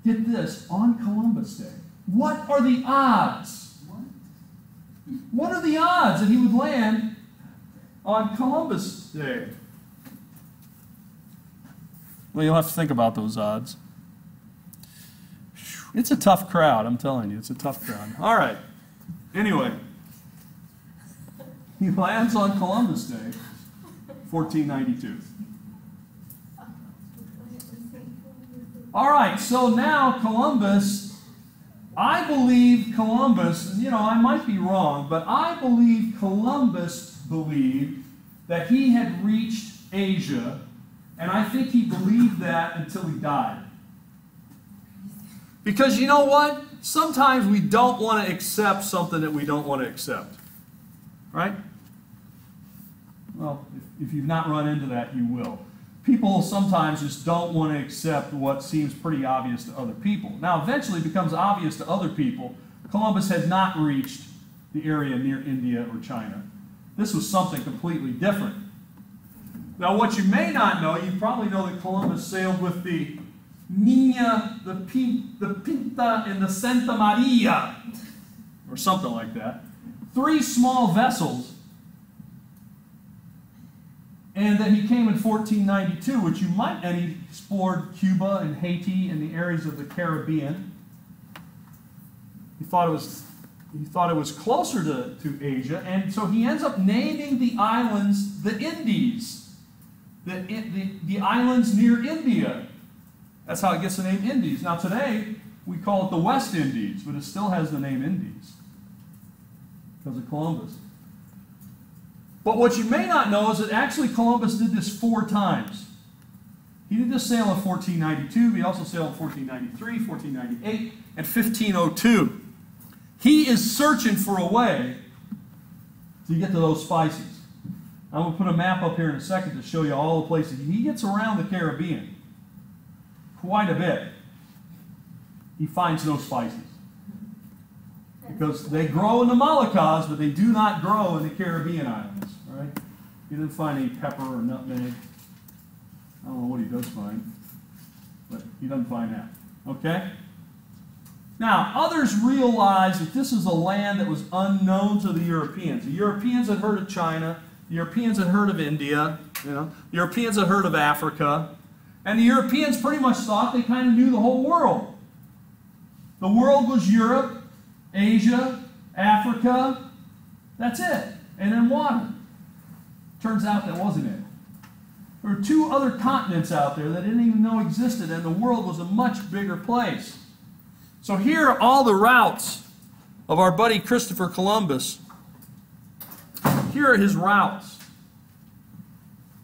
Get this, on Columbus Day. What are the odds? What are the odds that he would land on Columbus Day? Well, you'll have to think about those odds. It's a tough crowd, I'm telling you. It's a tough crowd. All right. Anyway, he lands on Columbus Day, 1492. All right, so now Columbus, I believe Columbus, you know, I might be wrong, but I believe Columbus believed that he had reached Asia, and I think he believed that until he died. Because you know what? Sometimes we don't want to accept something that we don't want to accept. Right? Well, if, if you've not run into that, you will. People sometimes just don't want to accept what seems pretty obvious to other people. Now, eventually it becomes obvious to other people Columbus had not reached the area near India or China. This was something completely different. Now, what you may not know, you probably know that Columbus sailed with the Nina, the, the Pinta, and the Santa Maria, or something like that. Three small vessels. And then he came in 1492, which you might, and he explored Cuba and Haiti and the areas of the Caribbean. He thought it was, he thought it was closer to, to Asia, and so he ends up naming the islands the Indies, the, the, the islands near India. That's how it gets the name Indies. Now, today, we call it the West Indies, but it still has the name Indies because of Columbus. But what you may not know is that actually Columbus did this four times. He did this sail in 1492, he also sailed in 1493, 1498, and 1502. He is searching for a way to get to those spices. I'm going to put a map up here in a second to show you all the places. He gets around the Caribbean quite a bit. He finds no spices. Because they grow in the Moluccas, but they do not grow in the Caribbean islands. He didn't find any pepper or nutmeg. I don't know what he does find, but he doesn't find that. Okay? Now, others realized that this is a land that was unknown to the Europeans. The Europeans had heard of China, the Europeans had heard of India, you know, the Europeans had heard of Africa, and the Europeans pretty much thought they kind of knew the whole world. The world was Europe, Asia, Africa, that's it, and then water. Turns out that wasn't it. There were two other continents out there that didn't even know existed, and the world was a much bigger place. So here are all the routes of our buddy Christopher Columbus. Here are his routes.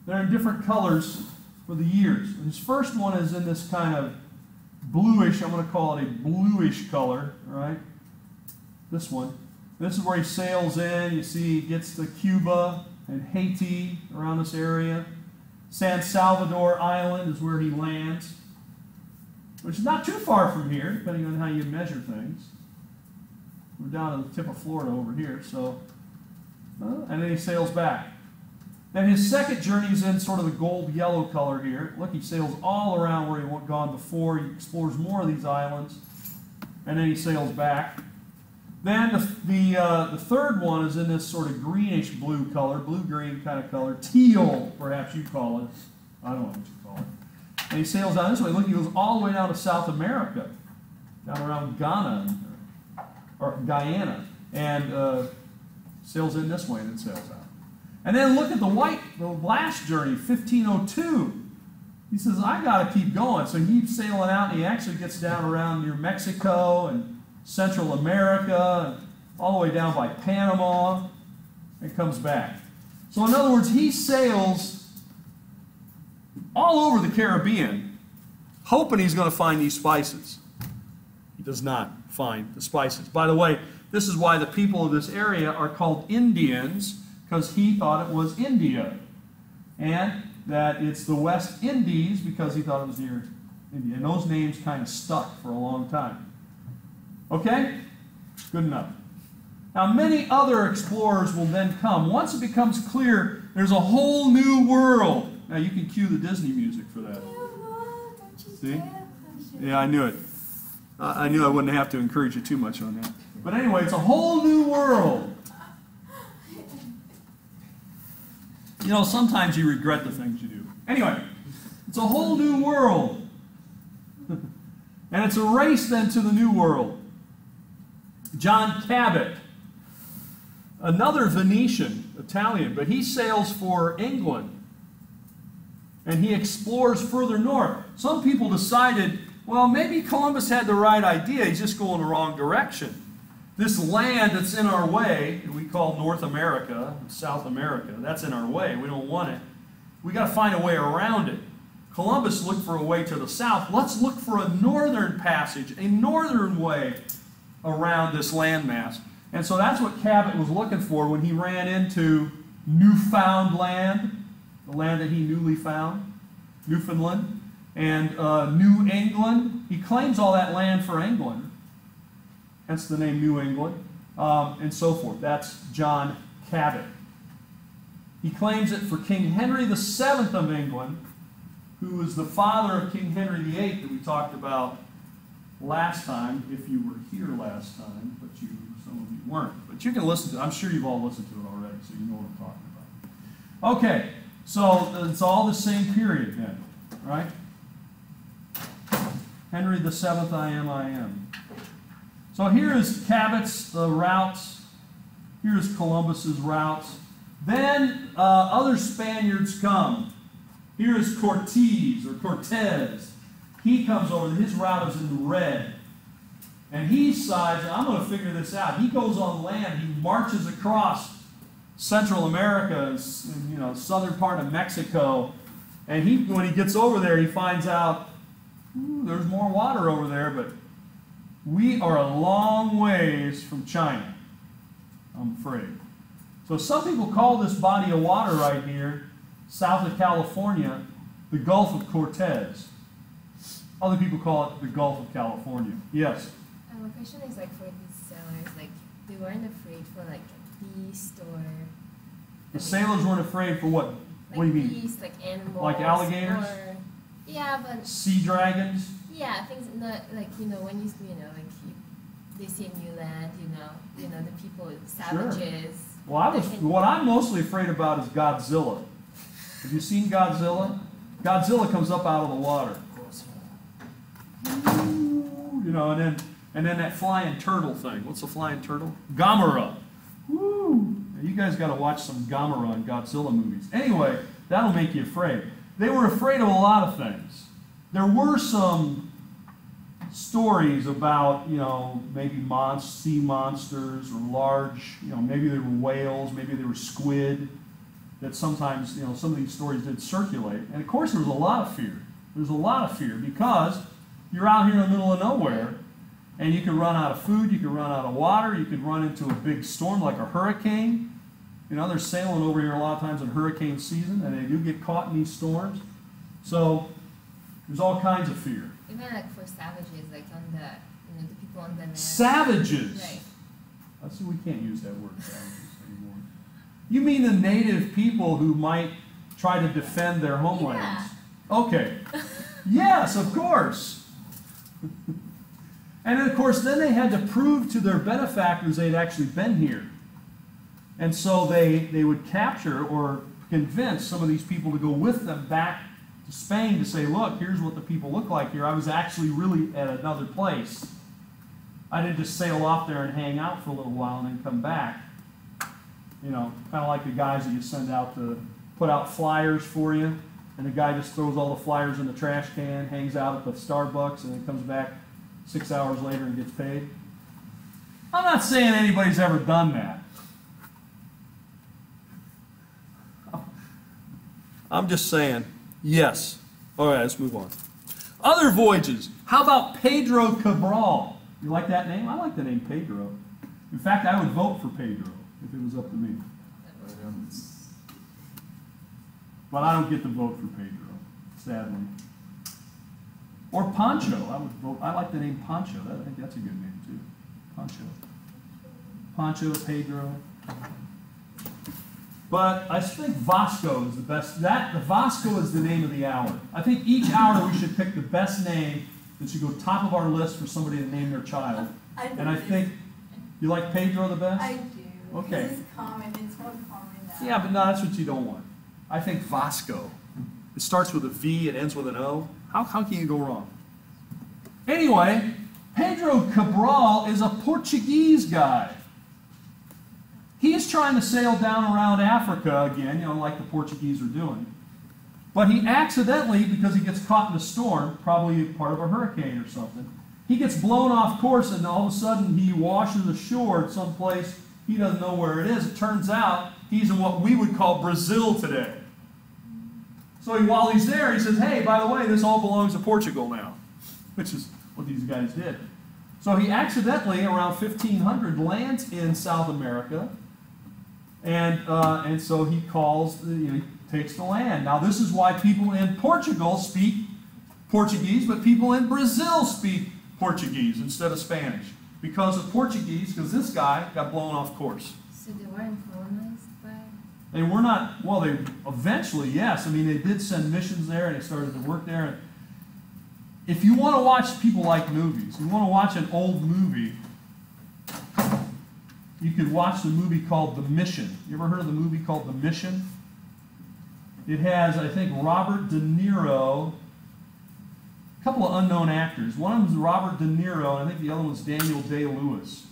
They're in different colors for the years. His first one is in this kind of bluish, I'm going to call it a bluish color, right? This one. This is where he sails in. You see, he gets to Cuba and Haiti around this area. San Salvador Island is where he lands, which is not too far from here, depending on how you measure things. We're down at the tip of Florida over here, so, uh, and then he sails back. Then his second journey is in sort of the gold yellow color here. Look, he sails all around where he went gone before. He explores more of these islands, and then he sails back. Then the the, uh, the third one is in this sort of greenish blue color, blue green kind of color, teal, perhaps you call it. I don't know what you call it. And he sails down this way. Look, he goes all the way down to South America, down around Ghana or Guyana, and uh, sails in this way and then sails out. And then look at the white, the last journey, 1502. He says, I got to keep going. So he's sailing out and he actually gets down around near Mexico and Central America, all the way down by Panama, and comes back. So, in other words, he sails all over the Caribbean, hoping he's going to find these spices. He does not find the spices. By the way, this is why the people of this area are called Indians because he thought it was India. And that it's the West Indies because he thought it was near India. And those names kind of stuck for a long time. Okay? Good enough. Now, many other explorers will then come. Once it becomes clear there's a whole new world. Now, you can cue the Disney music for that. See? Yeah, I knew it. I knew I wouldn't have to encourage you too much on that. But anyway, it's a whole new world. You know, sometimes you regret the things you do. Anyway, it's a whole new world. and it's a race then to the new world. John Cabot, another Venetian, Italian, but he sails for England. And he explores further north. Some people decided, well, maybe Columbus had the right idea, he's just going the wrong direction. This land that's in our way, we call North America, South America, that's in our way. We don't want it. We got to find a way around it. Columbus looked for a way to the south. Let's look for a northern passage, a northern way around this landmass. And so that's what Cabot was looking for when he ran into Newfoundland, the land that he newly found, Newfoundland, and uh, New England. He claims all that land for England hence the name New England, um, and so forth. That's John Cabot. He claims it for King Henry VII of England, who was the father of King Henry VIII that we talked about last time, if you were here last time, but you some of you weren't. But you can listen to. I'm sure you've all listened to it already, so you know what I'm talking about. Okay, so it's all the same period then, right? Henry the Seventh, I am, I am. So here is Cabot's uh, routes. Here's Columbus's routes. Then uh, other Spaniards come. Here is Cortez or Cortez. He comes over. His route is in red. And he decides, I'm going to figure this out. He goes on land. He marches across Central America, you know, southern part of Mexico. And he, when he gets over there, he finds out there's more water over there, but we are a long ways from China, I'm afraid. So some people call this body of water right here, south of California, the Gulf of Cortez. Other people call it the Gulf of California. Yes? Uh, my question is like for these sailors, like they weren't afraid for like beast or. The sailors weren't afraid for what? Like what do you mean? Beasts, like animals. Like alligators? Or, yeah, but Sea dragons? yeah, things not like you know when you you know like you, they see a new land, you know, you know the people savages. Sure. Well, I was, what I'm mostly afraid about is Godzilla. Have you seen Godzilla? Godzilla comes up out of the water. You know, and then and then that flying turtle thing. What's the flying turtle? Gamera. Woo! You guys got to watch some Gamera and Godzilla movies. Anyway, that'll make you afraid. They were afraid of a lot of things. There were some stories about, you know, maybe mon- sea monsters or large, you know, maybe they were whales, maybe they were squid. That sometimes, you know, some of these stories did circulate. And of course, there was a lot of fear. There's a lot of fear because you're out here in the middle of nowhere and you can run out of food, you can run out of water, you could run into a big storm like a hurricane. You know, they're sailing over here a lot of times in hurricane season and they do get caught in these storms. So there's all kinds of fear. Even like for savages, like on the you know the people on the. Savages. Right. I see we can't use that word savages anymore. You mean the native people who might try to defend their homelands? Yeah. Okay. Yes, of course. and of course, then they had to prove to their benefactors they'd actually been here. And so they, they would capture or convince some of these people to go with them back to Spain to say, look, here's what the people look like here. I was actually really at another place. I didn't just sail off there and hang out for a little while and then come back. You know, kind of like the guys that you send out to put out flyers for you, and the guy just throws all the flyers in the trash can, hangs out at the Starbucks, and then comes back six hours later and gets paid. I'm not saying anybody's ever done that. I'm just saying, yes. All right, let's move on. Other voyages. How about Pedro Cabral? You like that name? I like the name Pedro. In fact, I would vote for Pedro if it was up to me. But I don't get to vote for Pedro, sadly. Or Pancho. I would vote. I like the name Pancho. I think that's a good name too. Pancho. Pancho, Pedro. But I think Vasco is the best. That the Vasco is the name of the hour. I think each hour we should pick the best name that should go top of our list for somebody to name their child. I And I think you like Pedro the best. I do. Okay. It's common. It's more common now. Yeah, but no, that's what you don't want. I think Vasco. It starts with a V, it ends with an O. How, how can you go wrong? Anyway, Pedro Cabral is a Portuguese guy. He's trying to sail down around Africa again, you know, like the Portuguese are doing. But he accidentally, because he gets caught in a storm, probably part of a hurricane or something, he gets blown off course and all of a sudden he washes ashore at some place he doesn't know where it is. It turns out he's in what we would call Brazil today. So while he's there, he says, hey, by the way, this all belongs to Portugal now, which is what these guys did. So he accidentally, around 1500, lands in South America, and, uh, and so he calls, you know, he takes the land. Now, this is why people in Portugal speak Portuguese, but people in Brazil speak Portuguese instead of Spanish because of Portuguese, because this guy got blown off course. They were not, well, they eventually, yes. I mean, they did send missions there and they started to work there. If you want to watch people like movies, you want to watch an old movie, you could watch the movie called The Mission. You ever heard of the movie called The Mission? It has, I think, Robert De Niro, a couple of unknown actors. One of them is Robert De Niro, and I think the other one's Daniel Day Lewis.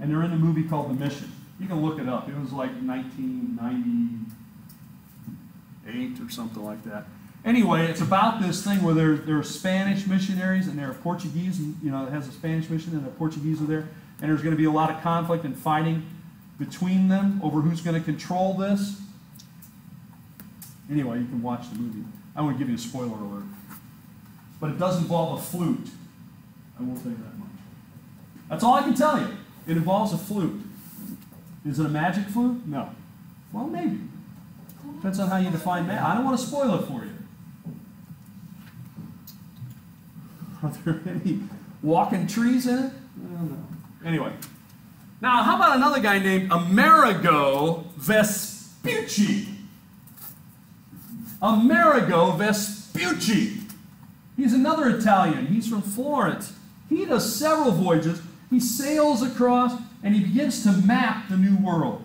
And they're in the movie called The Mission. You can look it up. It was like 1998 or something like that. Anyway, it's about this thing where there, there are Spanish missionaries and there are Portuguese, you know, it has a Spanish mission and the Portuguese are there. And there's going to be a lot of conflict and fighting between them over who's going to control this. Anyway, you can watch the movie. I won't give you a spoiler alert. But it does involve a flute. I will tell you that much. That's all I can tell you. It involves a flute. Is it a magic flute? No. Well, maybe. Depends on how you define magic. I don't want to spoil it for you. Are there any walking trees in it? I don't know. Anyway. Now, how about another guy named Amerigo Vespucci? Amerigo Vespucci. He's another Italian. He's from Florence. He does several voyages. He sails across and he begins to map the new world.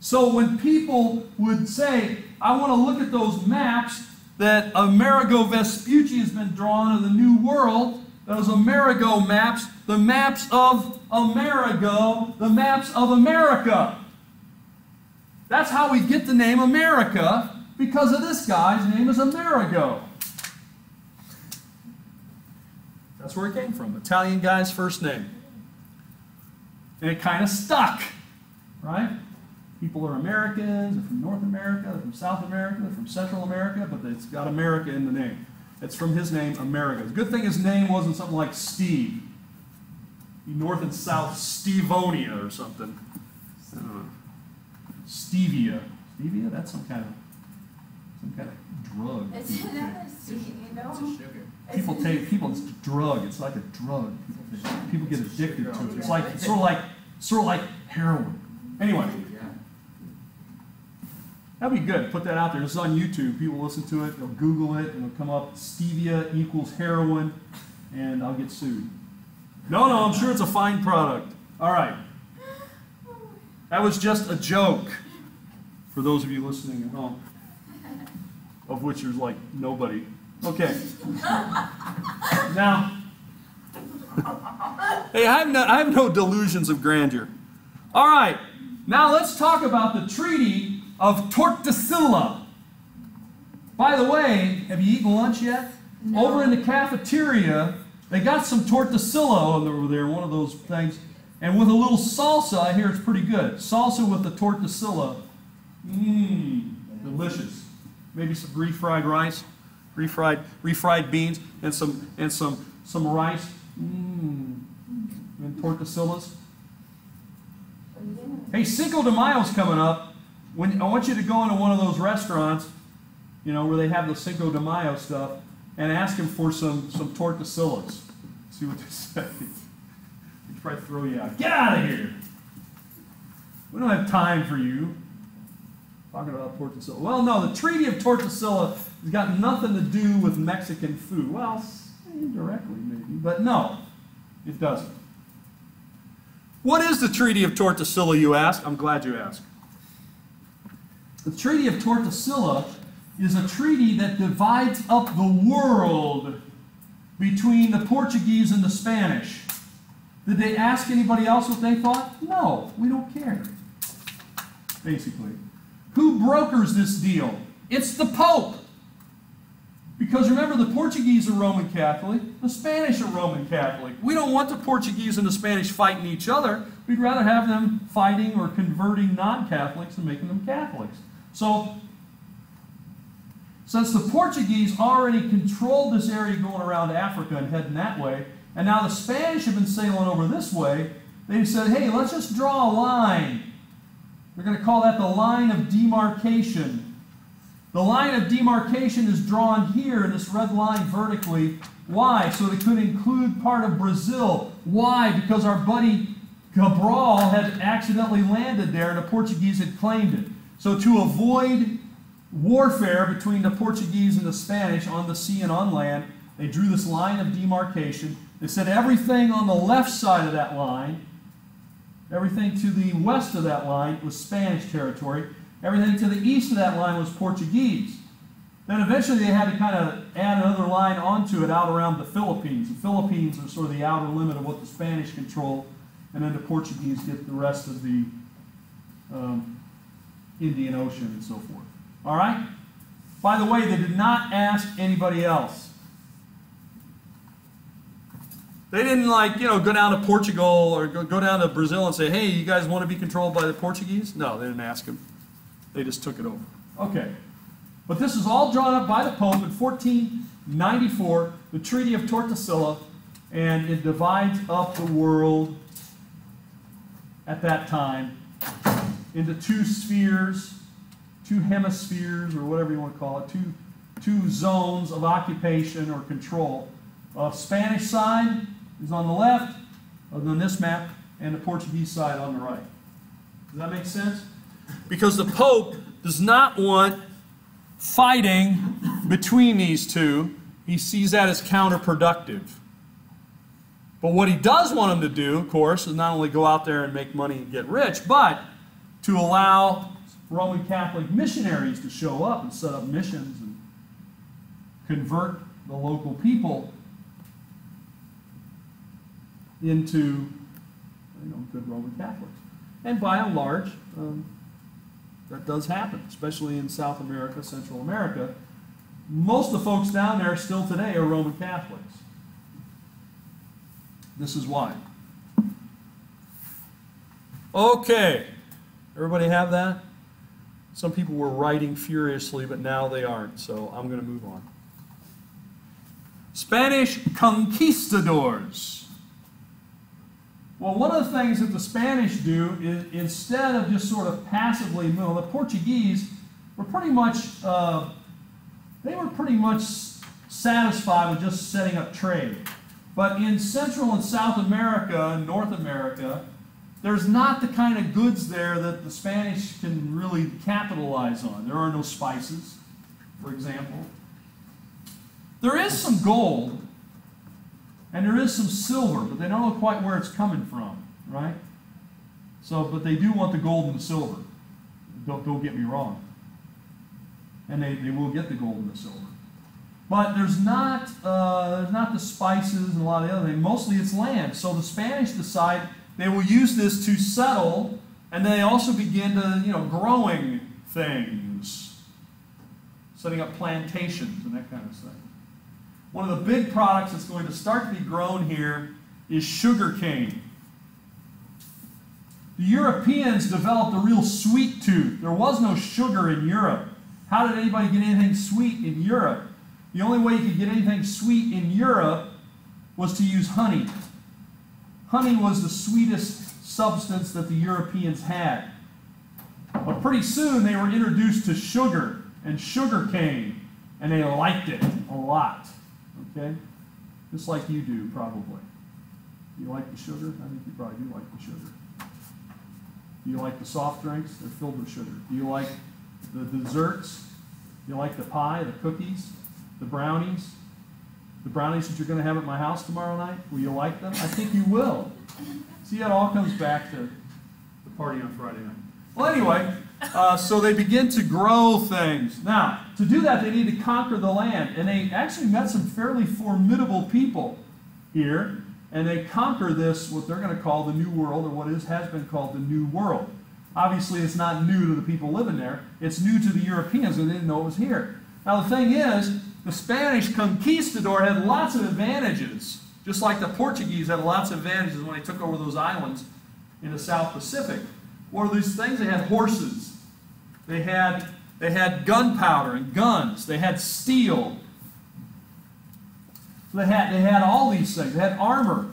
So when people would say, I want to look at those maps that Amerigo Vespucci has been drawn of the new world, those Amerigo maps, the maps of Amerigo, the maps of America. That's how we get the name America, because of this guy's name is Amerigo. That's where it came from. Italian guy's first name. And it kind of stuck, right? People are Americans, they're from North America, they're from South America, they're from Central America, but it's got America in the name. It's from his name, America. Good thing his name wasn't something like Steve. North and South Stevonia or something. I don't know. Stevia. Stevia? That's some kind of some kind of drug. It's people take. another sweet, you know? It's a sugar. People take people. It's a drug. It's like a drug. People, take. people get addicted to it. It's like it's sort of like sort of like heroin. Anyway, That'd be good. Put that out there. This is on YouTube. People listen to it. They'll Google it, and it'll come up stevia equals heroin, and I'll get sued. No, no, I'm sure it's a fine product. All right. That was just a joke for those of you listening at home, of which there's like nobody. Okay. Now, hey, I have, no, I have no delusions of grandeur. All right. Now let's talk about the Treaty of Tortosilla. By the way, have you eaten lunch yet? No. Over in the cafeteria, they got some tortosilla over there, one of those things. And with a little salsa, I hear it's pretty good. Salsa with the tortosilla. Mmm, delicious. Maybe some refried rice, refried, refried beans, and some and some some rice. Mmm. And tortosillas. Hey, Cinco de Mayo's coming up. When I want you to go into one of those restaurants, you know, where they have the Cinco de Mayo stuff, and ask them for some some tortosillas. See what they say. They try to throw you out. Get out of here. We don't have time for you. Talking about Tortosilla. Well, no, the Treaty of Tortosilla has got nothing to do with Mexican food. Well, indirectly maybe, but no, it doesn't. What is the Treaty of Tortosilla, you ask? I'm glad you asked. The Treaty of Tortosilla is a treaty that divides up the world between the Portuguese and the Spanish. Did they ask anybody else what they thought? No, we don't care. Basically. Who brokers this deal? It's the Pope. Because remember, the Portuguese are Roman Catholic, the Spanish are Roman Catholic. We don't want the Portuguese and the Spanish fighting each other. We'd rather have them fighting or converting non Catholics and making them Catholics. So, since the Portuguese already controlled this area going around Africa and heading that way, and now the Spanish have been sailing over this way, they said, hey, let's just draw a line. They're going to call that the line of demarcation. The line of demarcation is drawn here in this red line vertically. Why? So it could include part of Brazil. Why? Because our buddy Cabral had accidentally landed there and the Portuguese had claimed it. So to avoid warfare between the Portuguese and the Spanish on the sea and on land, they drew this line of demarcation. They said everything on the left side of that line, everything to the west of that line was Spanish territory. Everything to the east of that line was Portuguese. Then eventually they had to kind of add another line onto it out around the Philippines. The Philippines are sort of the outer limit of what the Spanish control, and then the Portuguese get the rest of the um, Indian Ocean and so forth. All right? By the way, they did not ask anybody else. They didn't like, you know, go down to Portugal or go, go down to Brazil and say, hey, you guys want to be controlled by the Portuguese? No, they didn't ask them. They just took it over. Okay. But this is all drawn up by the Pope in 1494, the Treaty of Tortosilla, and it divides up the world at that time into two spheres, two hemispheres, or whatever you want to call it, two, two zones of occupation or control. Uh, Spanish side is on the left on this map, and the Portuguese side on the right. Does that make sense? Because the Pope does not want fighting between these two. He sees that as counterproductive. But what he does want them to do, of course, is not only go out there and make money and get rich, but to allow Roman Catholic missionaries to show up and set up missions and convert the local people into you know, good Roman Catholics. And by and large, um, that does happen, especially in South America, Central America. Most of the folks down there still today are Roman Catholics. This is why. Okay, everybody have that? Some people were writing furiously, but now they aren't, so I'm going to move on. Spanish conquistadors. Well, one of the things that the Spanish do is instead of just sort of passively, well, the Portuguese were pretty much, uh, they were pretty much satisfied with just setting up trade. But in Central and South America and North America, there's not the kind of goods there that the Spanish can really capitalize on. There are no spices, for example. There is some gold, and there is some silver, but they don't know quite where it's coming from, right? So, but they do want the gold and the silver. Don't, don't get me wrong. And they, they will get the gold and the silver. But there's not, uh, there's not the spices and a lot of the other things. Mostly it's land. So the Spanish decide they will use this to settle, and they also begin to, you know, growing things, setting up plantations and that kind of thing. One of the big products that's going to start to be grown here is sugar cane. The Europeans developed a real sweet tooth. There was no sugar in Europe. How did anybody get anything sweet in Europe? The only way you could get anything sweet in Europe was to use honey. Honey was the sweetest substance that the Europeans had. But pretty soon they were introduced to sugar and sugar cane, and they liked it a lot. Okay? Just like you do, probably. You like the sugar? I think you probably do like the sugar. Do you like the soft drinks? They're filled with sugar. Do you like the desserts? Do you like the pie, the cookies, the brownies? The brownies that you're going to have at my house tomorrow night? Will you like them? I think you will. See, it all comes back to the party on Friday night. Well, anyway, uh, so they begin to grow things. Now, to do that, they need to conquer the land. And they actually met some fairly formidable people here. And they conquer this, what they're going to call the New World, or what is, has been called the New World. Obviously, it's not new to the people living there. It's new to the Europeans, and they didn't know it was here. Now, the thing is, the Spanish conquistador had lots of advantages, just like the Portuguese had lots of advantages when they took over those islands in the South Pacific. What are these things? They had horses. They had, they had gunpowder and guns. They had steel. They had, they had all these things. They had armor.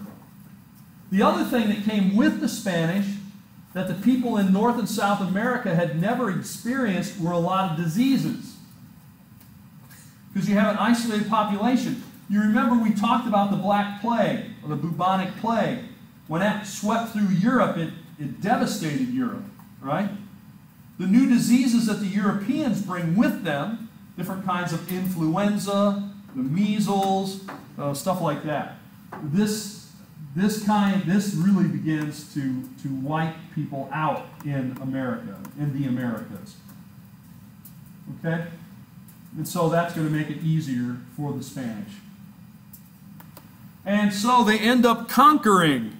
The other thing that came with the Spanish that the people in North and South America had never experienced were a lot of diseases. Because you have an isolated population. You remember we talked about the Black Plague, or the bubonic plague. When that swept through Europe, it, it devastated Europe, right? The new diseases that the Europeans bring with them, different kinds of influenza, the measles, uh, stuff like that. This, this kind, this really begins to, to wipe people out in America, in the Americas. Okay? And so that's going to make it easier for the Spanish. And so they end up conquering.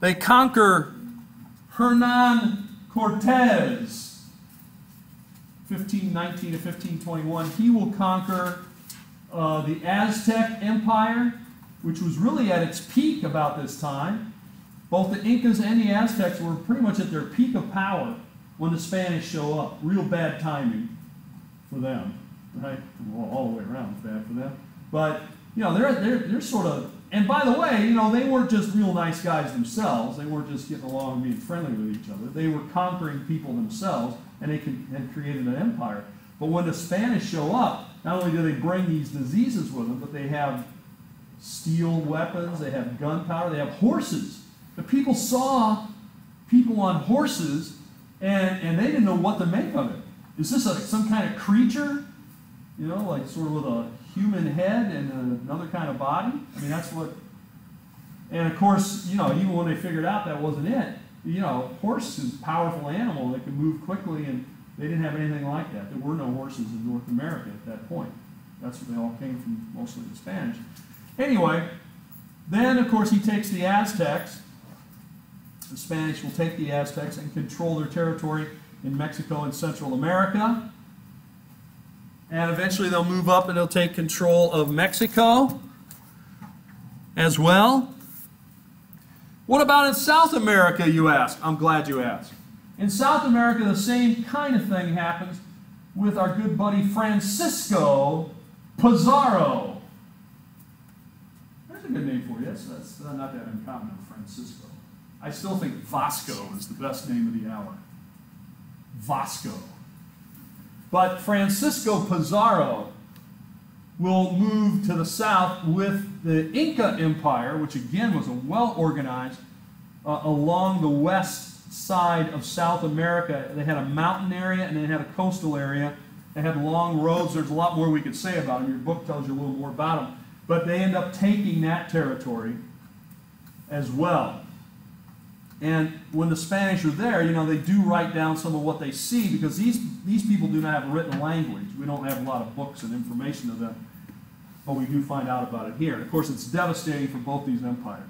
They conquer Hernan Cortez, 1519 to 1521. He will conquer uh, the Aztec Empire, which was really at its peak about this time. Both the Incas and the Aztecs were pretty much at their peak of power when the Spanish show up. Real bad timing for them, right? Well, all the way around, bad for them. But you know, they're they're they're sort of. And by the way, you know, they weren't just real nice guys themselves. They weren't just getting along and being friendly with each other. They were conquering people themselves, and they had created an empire. But when the Spanish show up, not only do they bring these diseases with them, but they have steel weapons, they have gunpowder, they have horses. The people saw people on horses, and, and they didn't know what to make of it. Is this a, some kind of creature? You know, like sort of with a human head and another kind of body? I mean, that's what. And of course, you know, even when they figured out that wasn't it, you know, horse is a powerful animal that can move quickly and they didn't have anything like that. There were no horses in North America at that point. That's where they all came from, mostly the Spanish. Anyway, then of course he takes the Aztecs. The Spanish will take the Aztecs and control their territory in Mexico and Central America. And eventually they'll move up and they'll take control of Mexico as well. What about in South America, you ask? I'm glad you asked. In South America, the same kind of thing happens with our good buddy Francisco Pizarro. There's a good name for you. That's, that's not that uncommon, Francisco. I still think Vasco is the best name of the hour. Vasco. But Francisco Pizarro will move to the south with the Inca Empire, which again was a well organized uh, along the west side of South America. They had a mountain area and they had a coastal area. They had long roads. There's a lot more we could say about them. Your book tells you a little more about them. But they end up taking that territory as well. And when the Spanish are there, you know, they do write down some of what they see because these, these people do not have a written language. We don't have a lot of books and information of them. But we do find out about it here. And of course, it's devastating for both these empires.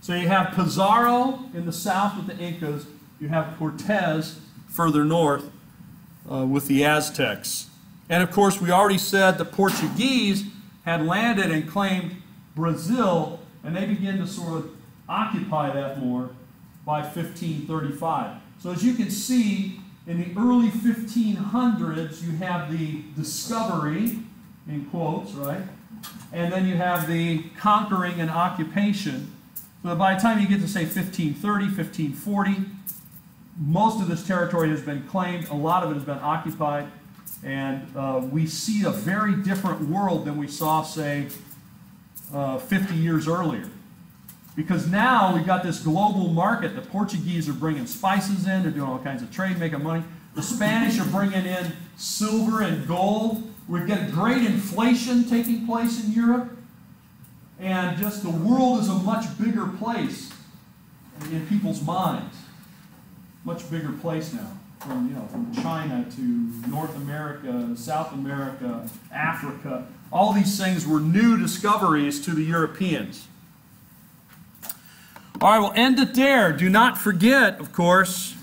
So you have Pizarro in the south with the Incas, you have Cortez further north uh, with the Aztecs. And of course, we already said the Portuguese had landed and claimed Brazil, and they began to sort of occupy that more by 1535. So as you can see, in the early 1500s, you have the discovery, in quotes, right? And then you have the conquering and occupation. So by the time you get to, say, 1530, 1540, most of this territory has been claimed, a lot of it has been occupied, and uh, we see a very different world than we saw, say, uh, 50 years earlier. Because now we've got this global market. The Portuguese are bringing spices in, they're doing all kinds of trade, making money. The Spanish are bringing in silver and gold. We've got great inflation taking place in Europe. And just the world is a much bigger place in people's minds. Much bigger place now. From, you know, from China to North America, South America, Africa. All these things were new discoveries to the Europeans. All right, we'll end it there. Do not forget, of course,